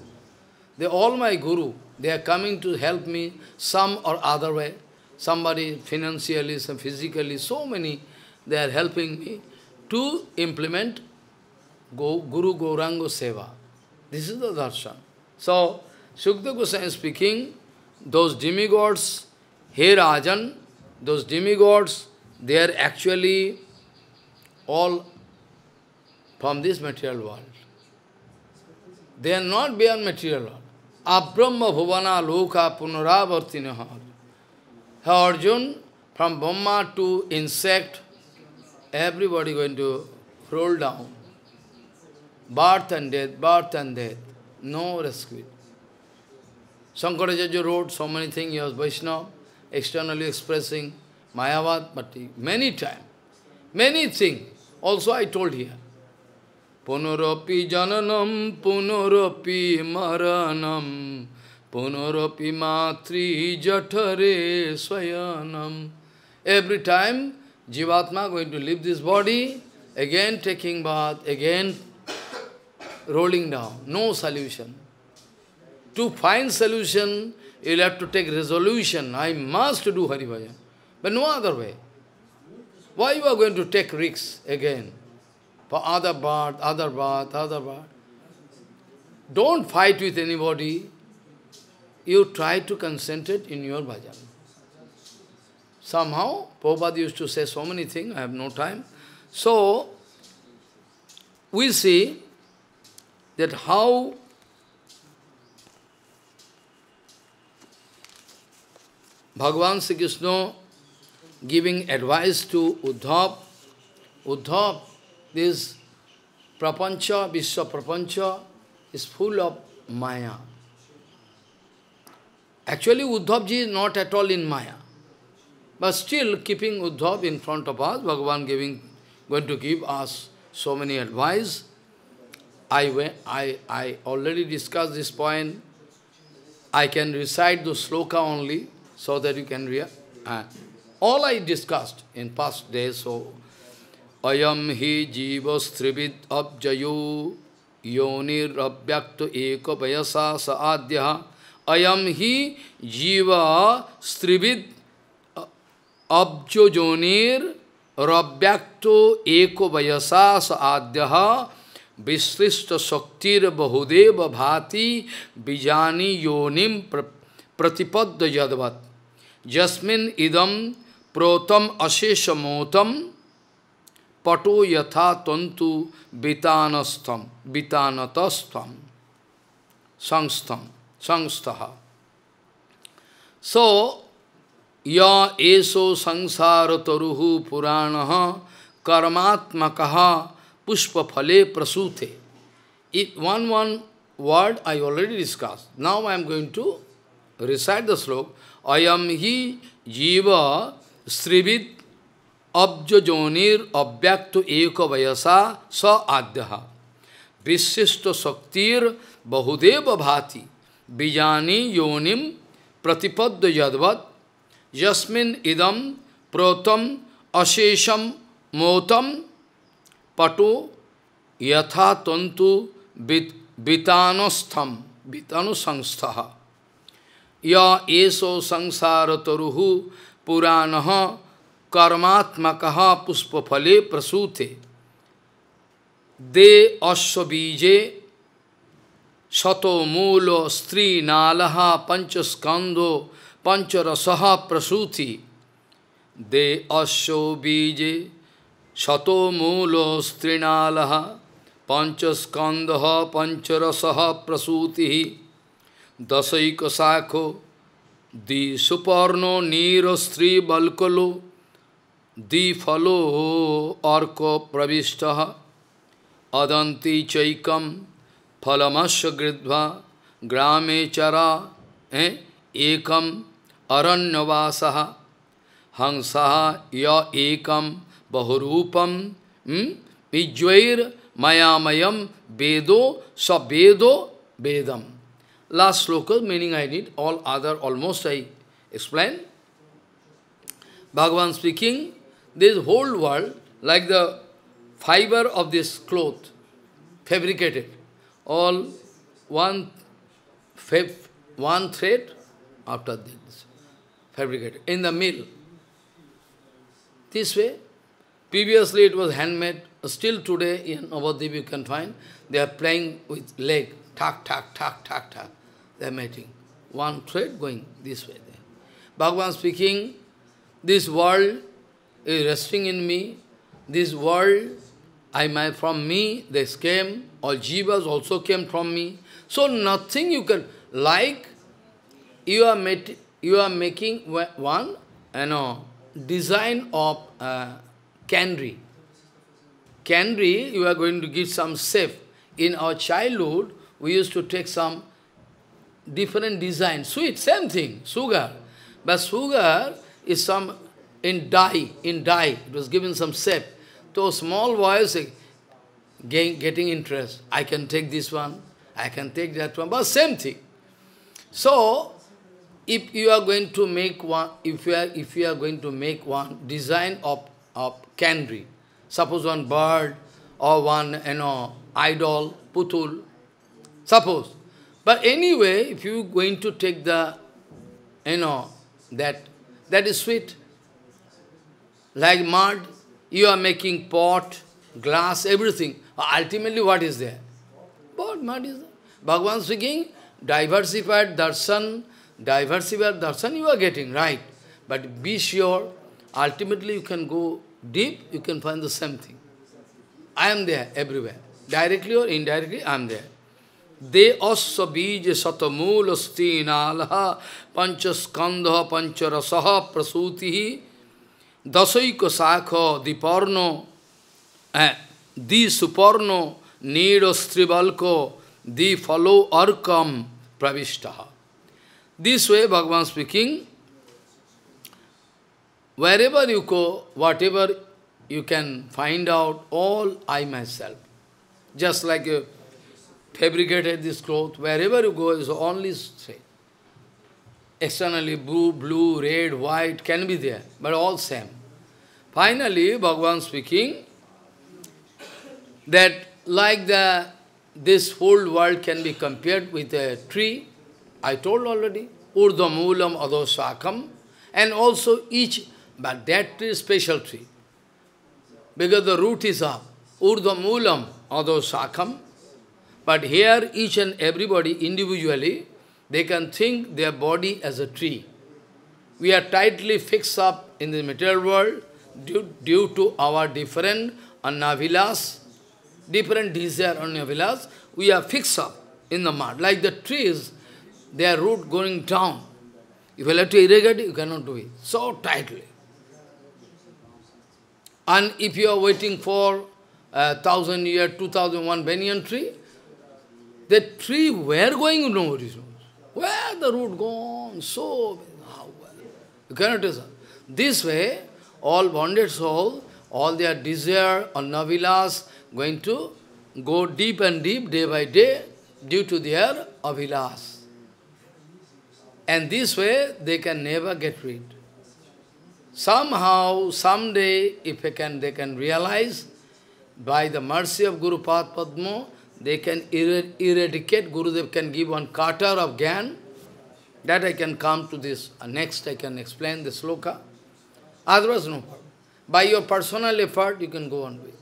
They are all my Guru. They are coming to help me some or other way. Somebody financially, some physically, so many they are helping me to implement Guru Gauranga Seva. This is the darshan. So, Sukta Goswami speaking, those demigods, He Rajan, those demigods, they are actually all from this material world. They are not beyond material world. Abrahma bhuvana loka punaravartinaha. Arjun, from Brahma to insect, everybody going to roll down. Birth and death, birth and death, no rescue. Shankaracharya wrote so many things, he was Vaishnava, externally expressing Mayavad, but many times, many things. Also I told here. Punarapi jananam, punarapi maranam, punarapi matri jatare swayanam. Every time Jivatma going to leave this body, again taking bath, again rolling down. No solution. To find solution, you'll have to take resolution. I must do Hari Bhajan. But no other way. Why you are going to take risks again? For other birth, other birth, other birth. Don't fight with anybody. You try to concentrate in your bhajan. Somehow, Prabhupada used to say so many things, I have no time. So, we see that how Bhagavan Sri Krishna giving advice to Uddhav Uddhav, this prapancha, Vishwa prapancha is full of maya. Actually, Uddhavji is not at all in maya. But still, keeping Uddhav in front of us, Bhagavan giving, going to give us so many advice. I, went, I, I already discussed this point. I can recite the sloka only, so that you can read. Uh, all I discussed in past days, so अयम ही जीवस्त्रिविद अब्जयो। योनिरव्यक्त एक वयसा स आद्य। अयम ही जीव स्त्रिविद अब्जो योनिरव्यक्त एक वयसा स आद्य। विश्लिष्ट शक्तिर बहुदेव भाति बीजानी योनिम प्रतिपद यदवत् जस्मिन इदम प्रोतम अशेषमोतम पटो यथा तंतु वितानस्थम वितानतस्थम संस्थम संस्थ। सो, य एसो संसार तरु पुराण कर्मात्मक पुष्पफले प्रसूते। One one word I already discuss now I am going to recite the shloka अयम ही जीव स्त्रीविद अब्ज जोनिर अव्यक्त एक वयसा स आद्य। विशिष्ट शक्तिर बहुदेव भाति। बीजानी योनिम प्रतिपद यदवत। यस्मिन इदम प्रोतम अशेषम मोतम पटो यथा तंतु बीतानुस्थम बीतानुसंस्थ। य एसो संसार तरु पुराण कर्मात्मक पुष्प फले प्रसूते दे अश्वबीजे शतो मूल स्त्री नाल पंचस्कंदो पंचरस प्रसूति दे अश्वबीजे शतो मूल स्त्रीनाल पंचस्कंद पंचरस प्रसूति दशक शाखो नीर स्त्री बल्कलो arko pravishtaha adanti chaikam phalamasya gridva grame chara eh, ekam aranyavasaha hansaha ya ekam bahurupam vijvair mayamayam vedo sabedo vedam. Last sloka, meaning I need, all other almost I explain. Bhagavan speaking, this whole world, like the fiber of this cloth, fabricated, all one, one thread after this, fabricated, in the mill. This way, Previously it was handmade, still today in Navadvip you can find, they are playing with leg, tak, tak, tak, tak, tak. They are making one thread going this way. There. Bhagavan speaking, this world is resting in me, this world, I my from me, this came, all jivas also came from me. So nothing you can, like, you are, met, you are making one, you know, design of uh, cannery. Cannery, you are going to give some safe. In our childhood, we used to take some different design. Sweet, same thing, sugar. But sugar is some in dye, in dye. It was given some shape. So small boys eh, getting interest. I can take this one, I can take that one, but same thing. So, if you are going to make one, if you are, if you are going to make one design of, of cannery. Suppose one bird or one, you know, idol, putul. Suppose. But anyway, if you going to take the, you know, that, that is sweet. Like mud, you are making pot, glass, everything. Ultimately, what is there? Pot, mud is there. Bhagavan speaking, diversified darshan, diversified darshan you are getting, right. But be sure, ultimately you can go deep, you can find the same thing. I am there everywhere. Directly or indirectly, I am there. De asya bija satamula stinalaha panchaskandha pancharasaha prasutihi dasaika sakha diparno uh, di suparno nido stribalko di follow arkam pravishtaha. This way, Bhagavan speaking, wherever you go, whatever you can find out, all I myself. Just like you fabricated this cloth, wherever you go is only same. Externally blue, blue, red, white can be there, but all same. Finally, Bhagavan speaking that like the this whole world can be compared with a tree, I told already, Urdhva Moolam Adosakam, and also each, but that tree is special tree, because the root is up, Urdhva Moolam Adosakam, but here each and everybody individually, they can think their body as a tree. We are tightly fixed up in the material world due, due to our different annavilas, different desire annavilas, we are fixed up in the mud. Like the trees, their root going down. If you have to irrigate it, you cannot do it. So tightly. And if you are waiting for a thousand year, two thousand one banyan tree, the tree where going nobody knows. Where the root gone, so how well. You cannot tell. This way, all bonded soul, all their desire or navilas going to go deep and deep day by day due to their avilas. And this way, they can never get rid. Somehow, someday, if they can, they can realize, by the mercy of Guru Pad Padma, they can eradicate, Gurudev can give one quarter of Gyan, that I can come to this. Uh, next I can explain the sloka. Otherwise, no. By your personal effort, you can go on with.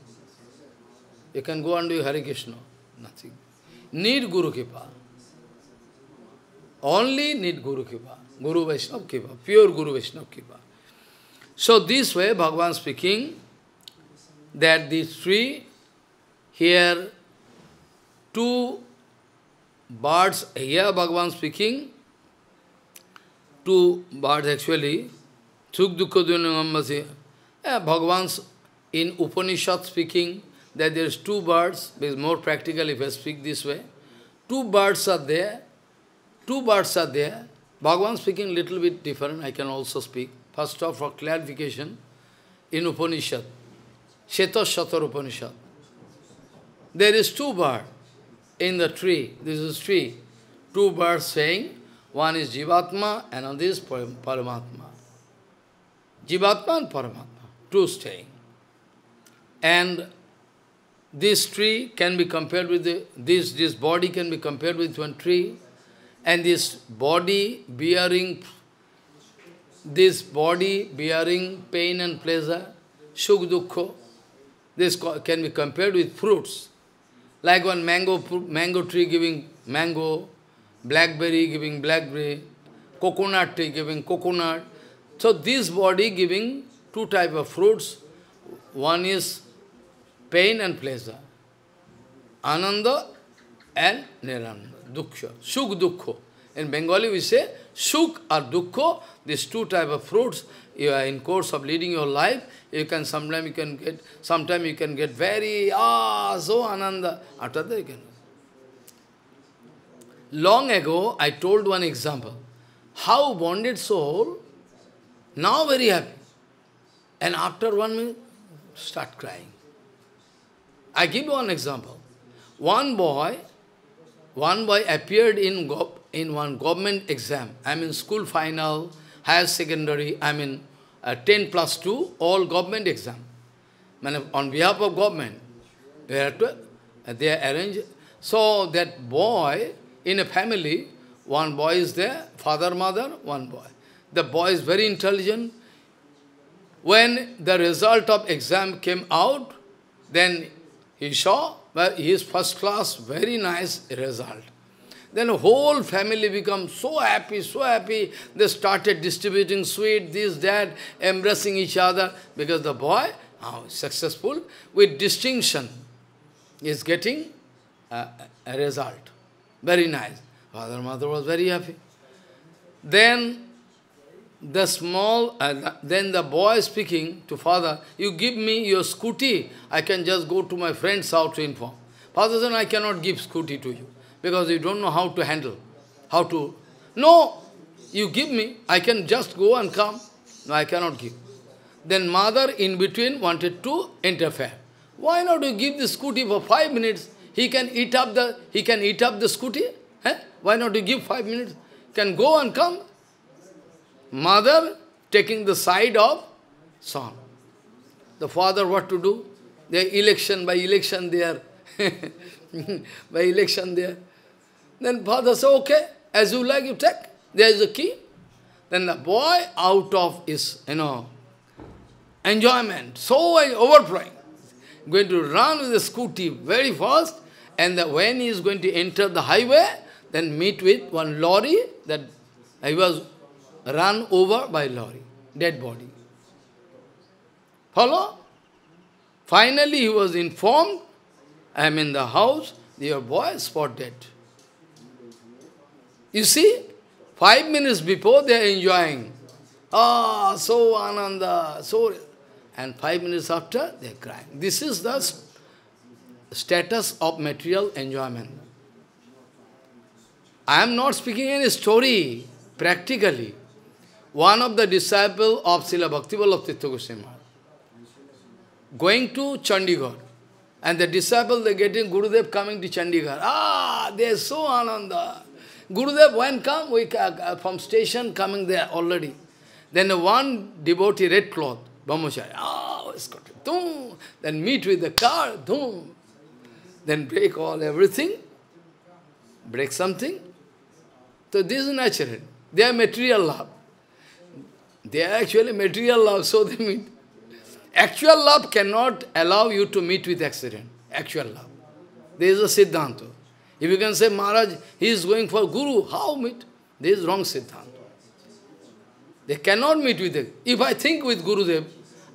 You can go on do Hare Krishna. Nothing. Need Guru Kripa. Only need Guru Kripa. Guru Vaishnava Kripa. Pure Guru Vaishnava Kripa. So this way, Bhagavan speaking, that these three, here, two birds, here Bhagavan speaking, two birds actually, Sukh Dukha Dunamasi, Bhagavan's in Upanishad speaking, that there is two birds, because more practical if I speak this way. Two birds are there, two birds are there. Bhagavan speaking little bit different, I can also speak. First off, for clarification, in Upanishad, Shvetashvatara Upanishad, there is two birds in the tree, this is tree, two birds saying, one is Jivatma and another is Paramatma. Jivatma and Paramatma, two staying. And this tree can be compared with the, this, this body can be compared with one tree, and this body bearing, this body bearing pain and pleasure, shuk dukkha, this can be compared with fruits. Like one mango, mango tree giving mango, blackberry giving blackberry, coconut tree giving coconut. So this body giving two type of fruits. One is pain and pleasure. Ananda and Niranda, Dukkha, Sukh Dukkha. In Bengali we say Sukh or Dukkha, these two type of fruits, you are in course of leading your life, you can sometimes you can get, sometimes you can get very, ah, so Ananda. After that you can. Long ago, I told one example. How bonded soul, now very happy. And after one minute, start crying. I give one example. One boy, one boy appeared in in one government exam. I mean school final, higher secondary, I mean uh, 10 plus 2, all government exam. on behalf of government, they, have to, uh, they arrange. So that boy, in a family, one boy is there, father, mother, one boy. The boy is very intelligent. When the result of exam came out, then he saw well, his first class, very nice result. Then the whole family become so happy, so happy. They started distributing sweet, this, that, embracing each other. Because the boy, oh, successful, with distinction, is getting a, a result. Very nice. Father, mother was very happy. Then the small, uh, then the boy speaking to father, you give me your scooty, I can just go to my friend's house to inform. Father said, I cannot give scooty to you, because you don't know how to handle, how to... No, you give me, I can just go and come. No, I cannot give. Then mother in between wanted to interfere. Why not you give the scooty for five minutes? He can eat up the he can eat up the scooty. Eh? Why not you give five minutes? Can go and come. Mother taking the side of son. The father what to do? The election, by election there. by election there. Then father said, okay, as you like, you take. There is a key. Then the boy out of his, you know, enjoyment, so overflowing, going to run with the scooty very fast, and the, when he is going to enter the highway, then meet with one lorry that he was run over by lorry, dead body. Follow? Finally he was informed, I am in the house, your boy is spot dead. You see, five minutes before they are enjoying. Ah, oh, so ananda, so... And five minutes after, they are crying. This is the status of material enjoyment. I am not speaking any story, practically one of the disciples of Srila Bhaktivallabh Tirtha Goswami going to Chandigarh. And the disciple, they getting Gurudev coming to Chandigarh. Ah, they are so ananda. Gurudev, when come, we uh, from station coming there already. Then one devotee, red cloth, Brahmachari, ah, it's got Then meet with the car. Then break all everything, break something. So this is natural. They are material love. They are actually material love, so they meet. Actual love cannot allow you to meet with accident. Actual love. There is a Siddhanta. If you can say, Maharaj, he is going for Guru, how meet? There is wrong Siddhanta. They cannot meet with it. If I think with Gurudev,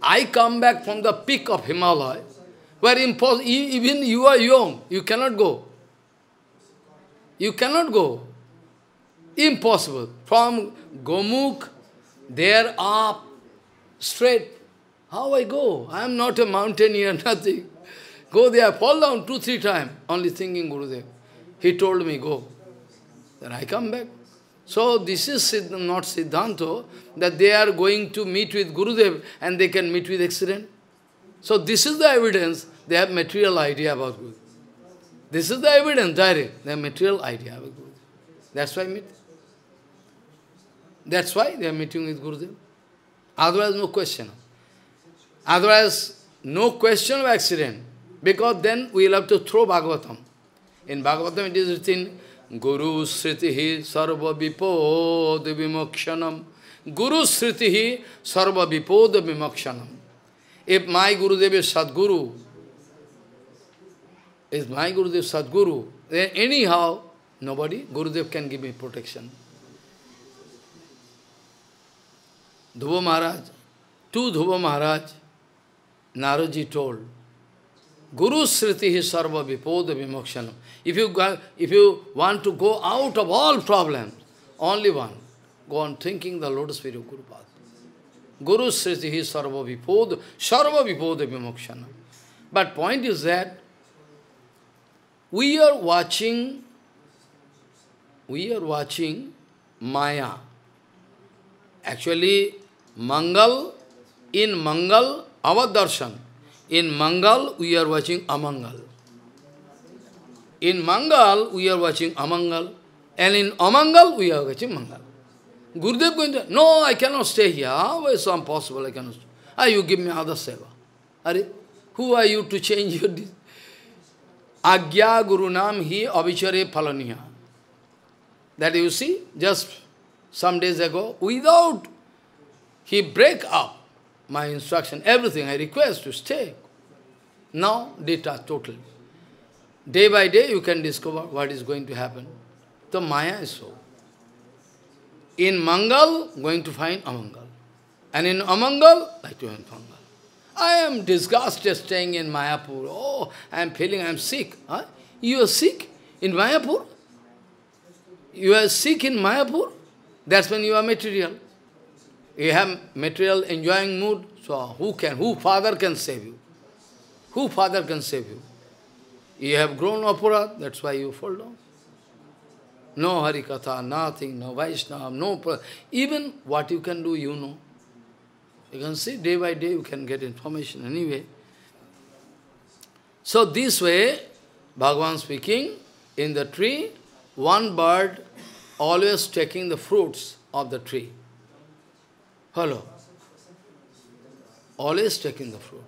I come back from the peak of Himalaya, where even you are young, you cannot go. You cannot go. Impossible. From Gomukh there up, straight. How I go? I am not a mountaineer, nothing. Go there, fall down two, three times, only thinking Gurudev. He told me, go. Then I come back. So this is not Siddhanta, that they are going to meet with Gurudev and they can meet with accident. So this is the evidence, they have material idea about Guru. This is the evidence, direct, they have material idea about Guru. That's why meet. That's why they are meeting with Gurudev. Otherwise, no question. Otherwise, no question of accident. Because then we will have to throw Bhagavatam. In Bhagavatam it is written, Guru Sritihi Sarva Vipod Vimokshanam. Guru Sritihi Sarva Vipod Vimokshanam. If my Gurudev is Sadguru, is my Gurudev Sadguru, then anyhow, nobody, Gurudev can give me protection. Dhruva Maharaj, to Dhruva Maharaj, Naradji told, Guru Sriti Sarva Vipoda Vimokshanam. If you, if you want to go out of all problems, only one, go on thinking the lotus feet of Guru Pada. Guru Sriti Sarva Vipoda, Sarva Vipoda Vimokshanam. But point is that we are watching, we are watching Maya. Actually, Mangal, in Mangal, our darshan. In Mangal, we are watching Amangal. In Mangal, we are watching Amangal. And in Amangal, we are watching Mangal. Gurudev going to, no, I cannot stay here. How is so impossible? I cannot stay. Ah, you give me other seva. Are, who are you to change your... Agya Guru Nam Hi Avichare Phalaniya. That you see, just some days ago, without he break up my instruction, everything I request to stay. Now, data total. Day by day you can discover what is going to happen. The Maya is so. In Mangal, going to find Amangal. And in Amangal, like to find Mangal. I am disgusted staying in Mayapur. Oh, I am feeling I am sick. Huh? You are sick in Mayapur? You are sick in Mayapur? That's when you are material. You have material enjoying mood, so who can, who father can save you? Who father can save you? You have grown aparad, that's why you fall down. No Harikatha, nothing, no Vaishnava, no... Even what you can do, you know. You can see day by day, you can get information anyway. So this way, Bhagavan speaking, in the tree, one bird always taking the fruits of the tree. Hello. Always taking the fruit.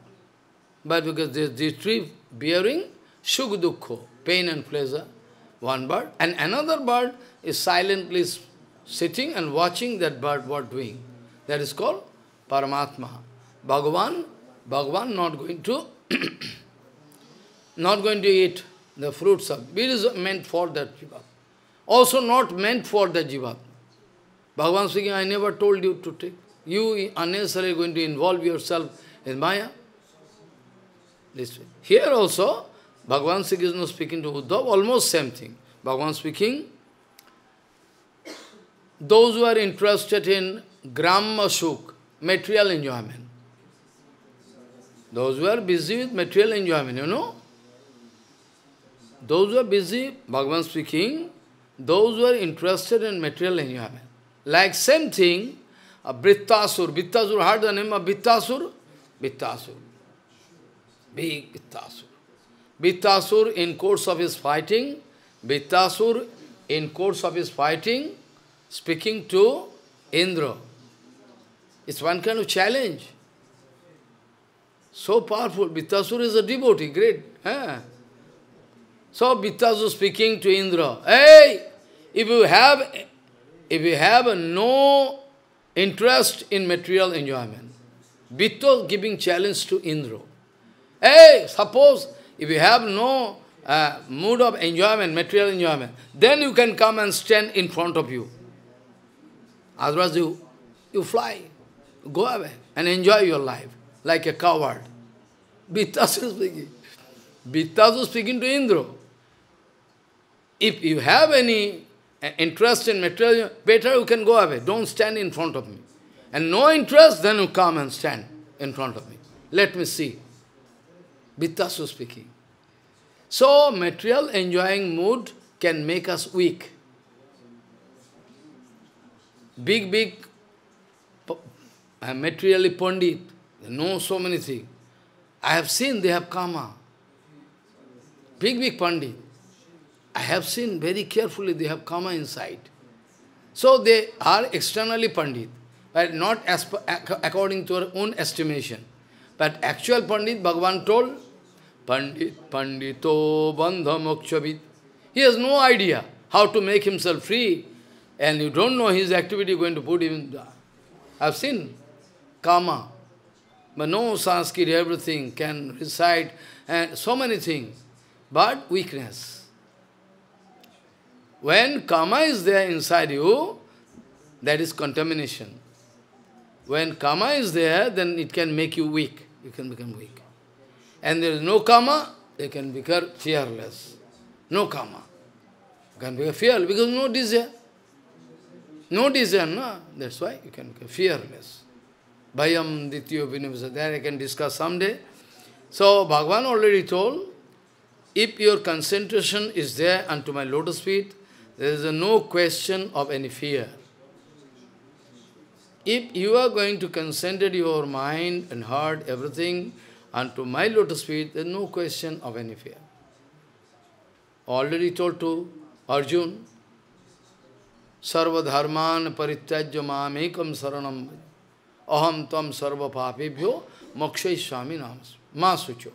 But because this, this tree bearing Shugdukho, pain and pleasure, one bird, and another bird is silently sitting and watching that bird what doing. That is called Paramatma. Bhagavan, Bhagavan not going to not going to eat the fruits of it is meant for that jiva. Also not meant for the jiva. Bhagavan speaking, I never told you to take. You unnecessarily going to involve yourself in Maya. This way. Here also, Bhagavan Sri Krishna speaking to Uddhav, almost same thing. Bhagavan speaking, those who are interested in Gramma Suk, material enjoyment, those who are busy with material enjoyment, you know, those who are busy, Bhagavan speaking, those who are interested in material enjoyment. Like same thing, a Brittasur. Brittasur, heard the name of Brittasur? Brittasur. Big Brittasur. Brittasur in course of his fighting, Brittasur in course of his fighting, speaking to Indra. It's one kind of challenge. So powerful. Brittasur is a devotee, great. Eh? So Brittasur speaking to Indra, Hey, if you have if you have no interest in material enjoyment, Bitto giving challenge to Indra. Hey, suppose if you have no uh, mood of enjoyment, material enjoyment, then you can come and stand in front of you. Otherwise you, you fly, go away and enjoy your life like a coward. Bittasu speaking. Bittasu speaking to Indra. If you have any interest in material, better you can go away. Don't stand in front of me. And no interest, then you come and stand in front of me. Let me see. Vittasu speaking. So, material enjoying mood can make us weak. Big, big, uh, materially pandit, they know so many things. I have seen they have karma. Big, big pandit. I have seen very carefully they have karma inside. So they are externally pandit, but not as according to our own estimation. But actual pandit, Bhagavan told, pandit, pandito, bandha mokshavit. He has no idea how to make himself free, and you don't know his activity going to put him in. I've seen karma, but no Sanskrit, everything can recite, and so many things, but weakness. When karma is there inside you, that is contamination. When karma is there, then it can make you weak. You can become weak. And there is no karma, they can become fearless. No karma. You can become fearless because no desire. No desire, no? That's why you can become fearless. Bhayam dityo vinivasa. That I can discuss someday. So, Bhagavan already told, if your concentration is there unto my lotus feet, there is no question of any fear. If you are going to concentrate your mind and heart, everything, unto my lotus feet, there is no question of any fear. Already told to Arjun, Sarva dharman parityajya mamekam saranam aham tam sarva papebhyo mokshay swami namas ma sucho.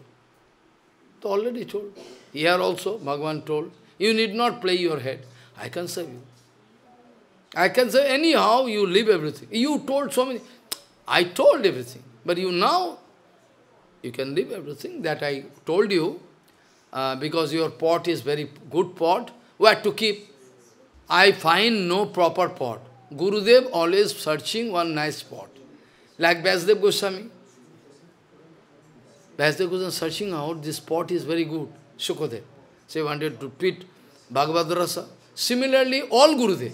Already told. Here also, Bhagavan told, you need not play your head. I can save you. I can say anyhow you leave everything. You told so many. I told everything. But you now, you can leave everything that I told you uh, because your pot is very good pot. Where to keep? I find no proper pot. Gurudev always searching one nice pot. Like Vyasdev Goswami. Vyasdev Goswami searching out, this pot is very good. Shukadev. So he wanted to tweet Bhagavad Rasa. Similarly, all Gurudev,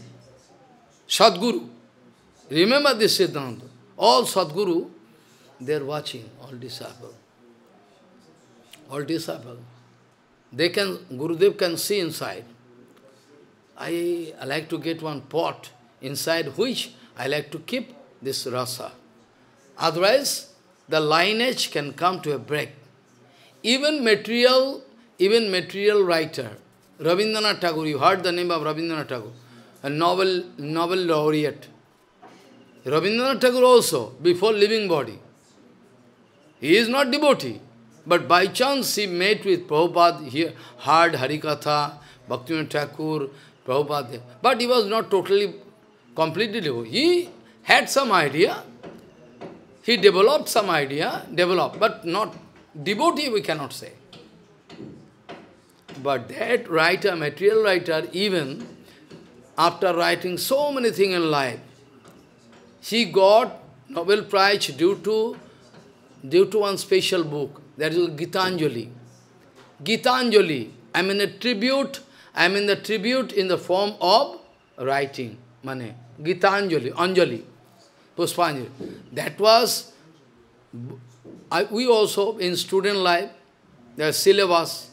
Sadguru, Remember this Siddhanta. All Sadguru, they are watching, all disciples. All disciples. They can, Gurudev can see inside. I, I like to get one pot inside which I like to keep this rasa. Otherwise, the lineage can come to a break. Even material, even material writer, Rabindranath Tagore, you heard the name of Rabindranath Tagore, a novel, Nobel laureate. Rabindranath Tagore also, before leaving body. He is not devotee, but by chance he met with Prabhupada, he heard Harikatha, Bhaktivinoda Thakur, Prabhupada. But he was not totally, completely devotee. He had some idea, he developed some idea, developed, but not devotee we cannot say. But that writer, material writer, even after writing so many things in life, he got Nobel Prize due to, due to one special book, that is Gitanjali. Gitanjali, I mean a tribute, I mean the tribute in the form of writing, mane, Gitanjali, Anjali, Puspanjali. That was, I, we also in student life, the syllabus,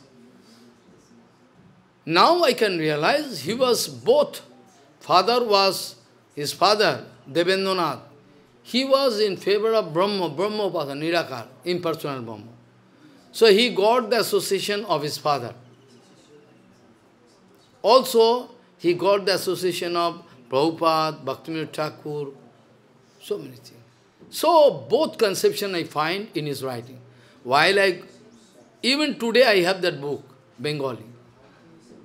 now I can realize he was both. Father was, his father, Devendranath, he was in favor of Brahma, Brahma Pada, Nirakar, impersonal Brahma. So he got the association of his father. Also, he got the association of Prabhupada, Bhaktivinoda Thakur, so many things. So, both conception I find in his writing. While I, even today I have that book, Bengali.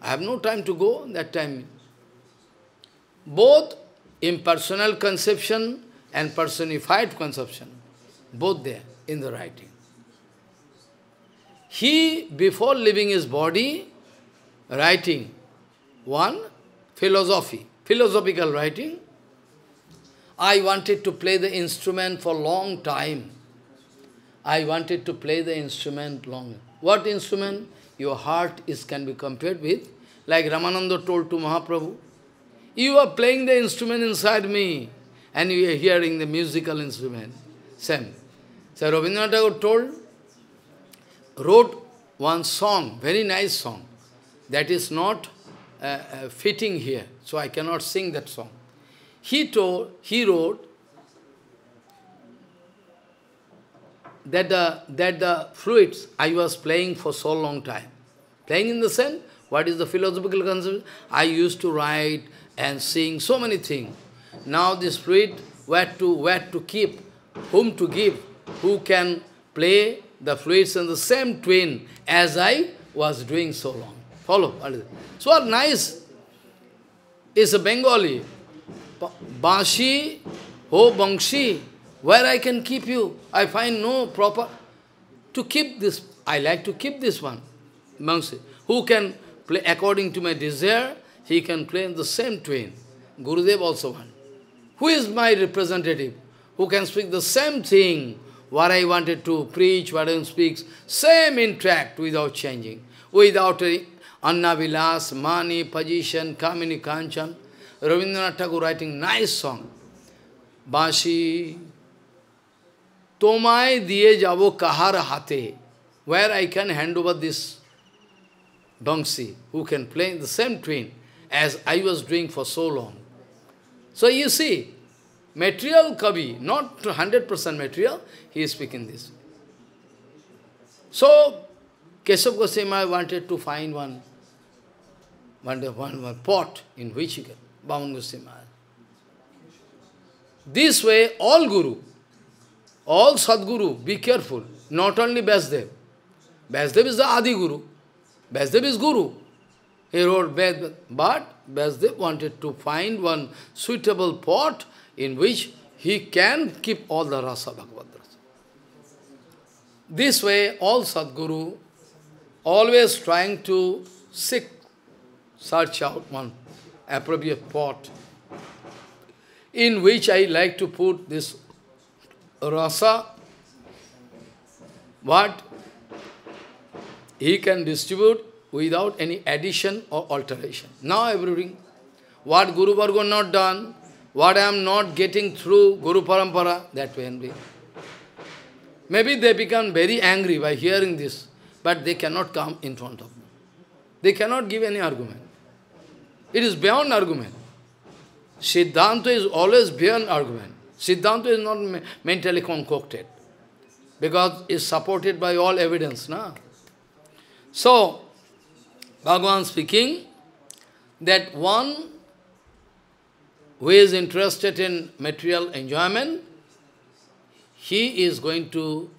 I have no time to go that time. Both impersonal conception and personified conception, both there in the writing. He, before leaving his body, writing one philosophy, philosophical writing. I wanted to play the instrument for long time. I wanted to play the instrument long. What instrument? Your heart is can be compared with like Ramananda told to Mahaprabhu, you are playing the instrument inside me and you are hearing the musical instrument. Same. So Rabindranath Tagore told, wrote one song, very nice song, that is not uh, uh, fitting here, so I cannot sing that song. He told, he wrote that the, that the fluids I was playing for so long time. Playing in the sense, what is the philosophical concept? I used to write and sing so many things. Now this fluid, where to, where to keep, whom to give, who can play the fluids in the same tune as I was doing so long. Follow? So nice is a Bengali. Banshi, ho Bangshi, where I can keep you. I find no proper. To keep this, I like to keep this one. Bangshi. Who can play according to my desire, he can play in the same tune. Gurudev also one. Who is my representative? Who can speak the same thing, what I wanted to preach, what I speak, same interact without changing, without Anna Vilas, money, position, Kamini Kanchan. Rabindranath Tagore writing nice song. Bashi, Tomai diye jabo kahar hate, where I can hand over this Bangsi, who can play the same tune as I was doing for so long. So you see, material Kavi, not 100% material, he is speaking this. So, Keshav Goswami wanted to find one, one, one, one pot in which he can, Bhavan Goswami. This way, all Guru, all Sadguru, be careful, not only Vyasdev. Vyasdev is the Adi Guru. Vyasdev is Guru. He wrote Ved, but Vyasdev wanted to find one suitable pot in which he can keep all the rasa Bhagavad rasa. This way, all Sadguru always trying to seek, search out one appropriate pot in which I like to put this rasa, what he can distribute without any addition or alteration. Now everything, what Guru Varga not done, what I am not getting through Guru Parampara, that way envy. Maybe they become very angry by hearing this, but they cannot come in front of me. They cannot give any argument. It is beyond argument. Siddhanta is always beyond argument. Siddhanta is not mentally concocted, because it's supported by all evidence. Na? So, Bhagavan speaking that one who is interested in material enjoyment, he is going to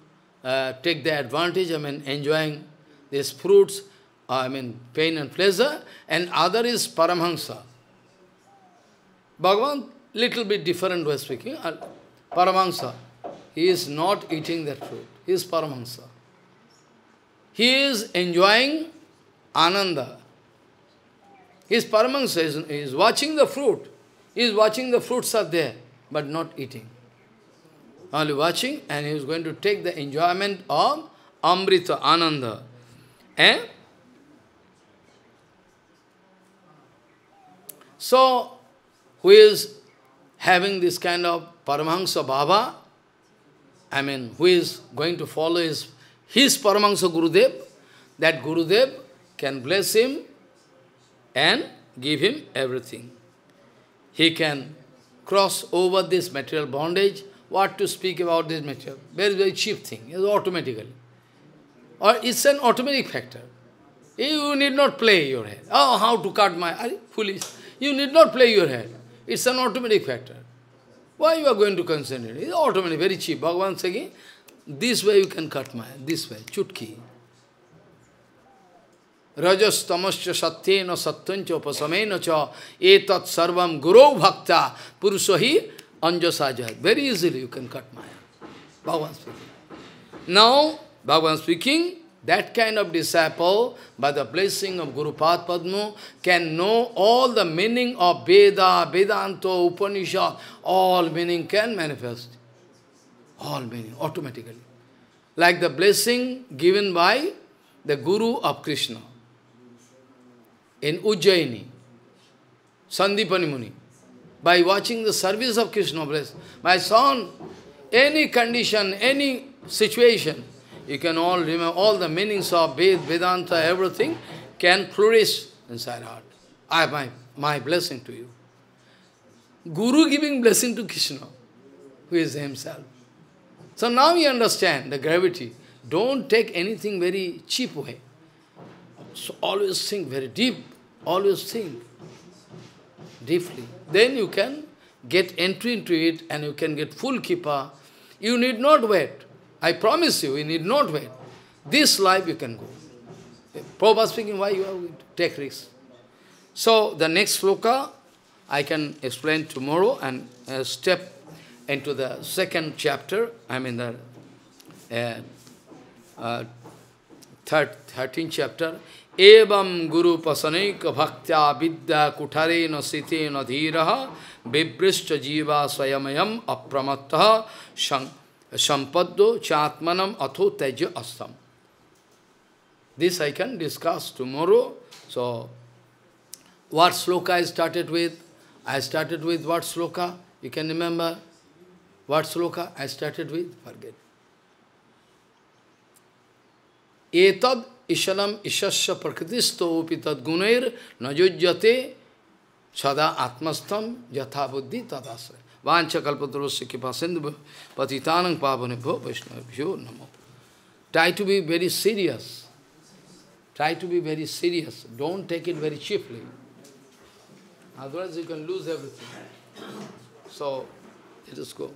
uh, take the advantage, I mean, enjoying these fruits, uh, I mean, pain and pleasure, and other is Paramhansa. Bhagavan, little bit different way speaking, uh, Paramhansa, he is not eating that fruit, he is Paramhansa. He is enjoying Ananda. He is Paramahansa, he is watching the fruit. He is watching the fruits are there, but not eating. Only watching, and he is going to take the enjoyment of Amrita, Ananda. Eh? So, who is having this kind of Paramahansa Baba, I mean, who is going to follow his, his Paramahansa Gurudev, that Gurudev can bless him and give him everything he can cross over this material bondage. What to speak about this material? Very, very cheap thing, it's automatically. Or it's an automatic factor. You need not play your head. Oh, how to cut my... Are you foolish? You need not play your head. It's an automatic factor. Why you are going to concentrate? It's automatic, very cheap. Bhagavan saying, this way you can cut my this way, chutki. Rajas tamascha satyena satyancha upasamena cha etat sarvam guru bhakta purusahi anjasajah. Very easily you can cut Maya. Bhagavan speaking. Now, Bhagavan speaking, that kind of disciple, by the blessing of Guru Padma, can know all the meaning of Veda, Vedanta, Upanishad, all meaning can manifest. All meaning, automatically. Like the blessing given by the Guru of Krishna in Ujjaini, Sandipani Muni, by watching the service of Krishna, bless. My son, any condition, any situation, you can all remember all the meanings of Ved, Vedanta, everything can flourish inside heart. I have my, my blessing to you. Guru giving blessing to Krishna, who is himself. So now you understand the gravity. Don't take anything very cheap way. So always think very deep. Always think deeply. Then you can get entry into it and you can get full kripa. You need not wait. I promise you, you need not wait. This life you can go. Prabhupada speaking, why you are going to take risks? So, the next sloka I can explain tomorrow and uh, step into the second chapter, I mean the uh, uh, third, 13th chapter, Evam Guru Pasanaika Bhaktya Vidya Kutare No Siti No Dhiraha Vibrishta Jiva Swayamayam Apramattaha Sampaddo Chatmanam Atho Tejya Astam. This I can discuss tomorrow. So, what sloka I started with? I started with what sloka? You can remember What sloka I started with? Forget. Etad Ishalam ishasya prakritistopi tadgunair najujyate sada atmastam yatha buddhi tadasya. Vancha kalpatarosya kipasindu patitanang pavanibho vaishnavibhyo namo. Try to be very serious. Try to be very serious. Don't take it very cheaply. Otherwise you can lose everything. So, let us go.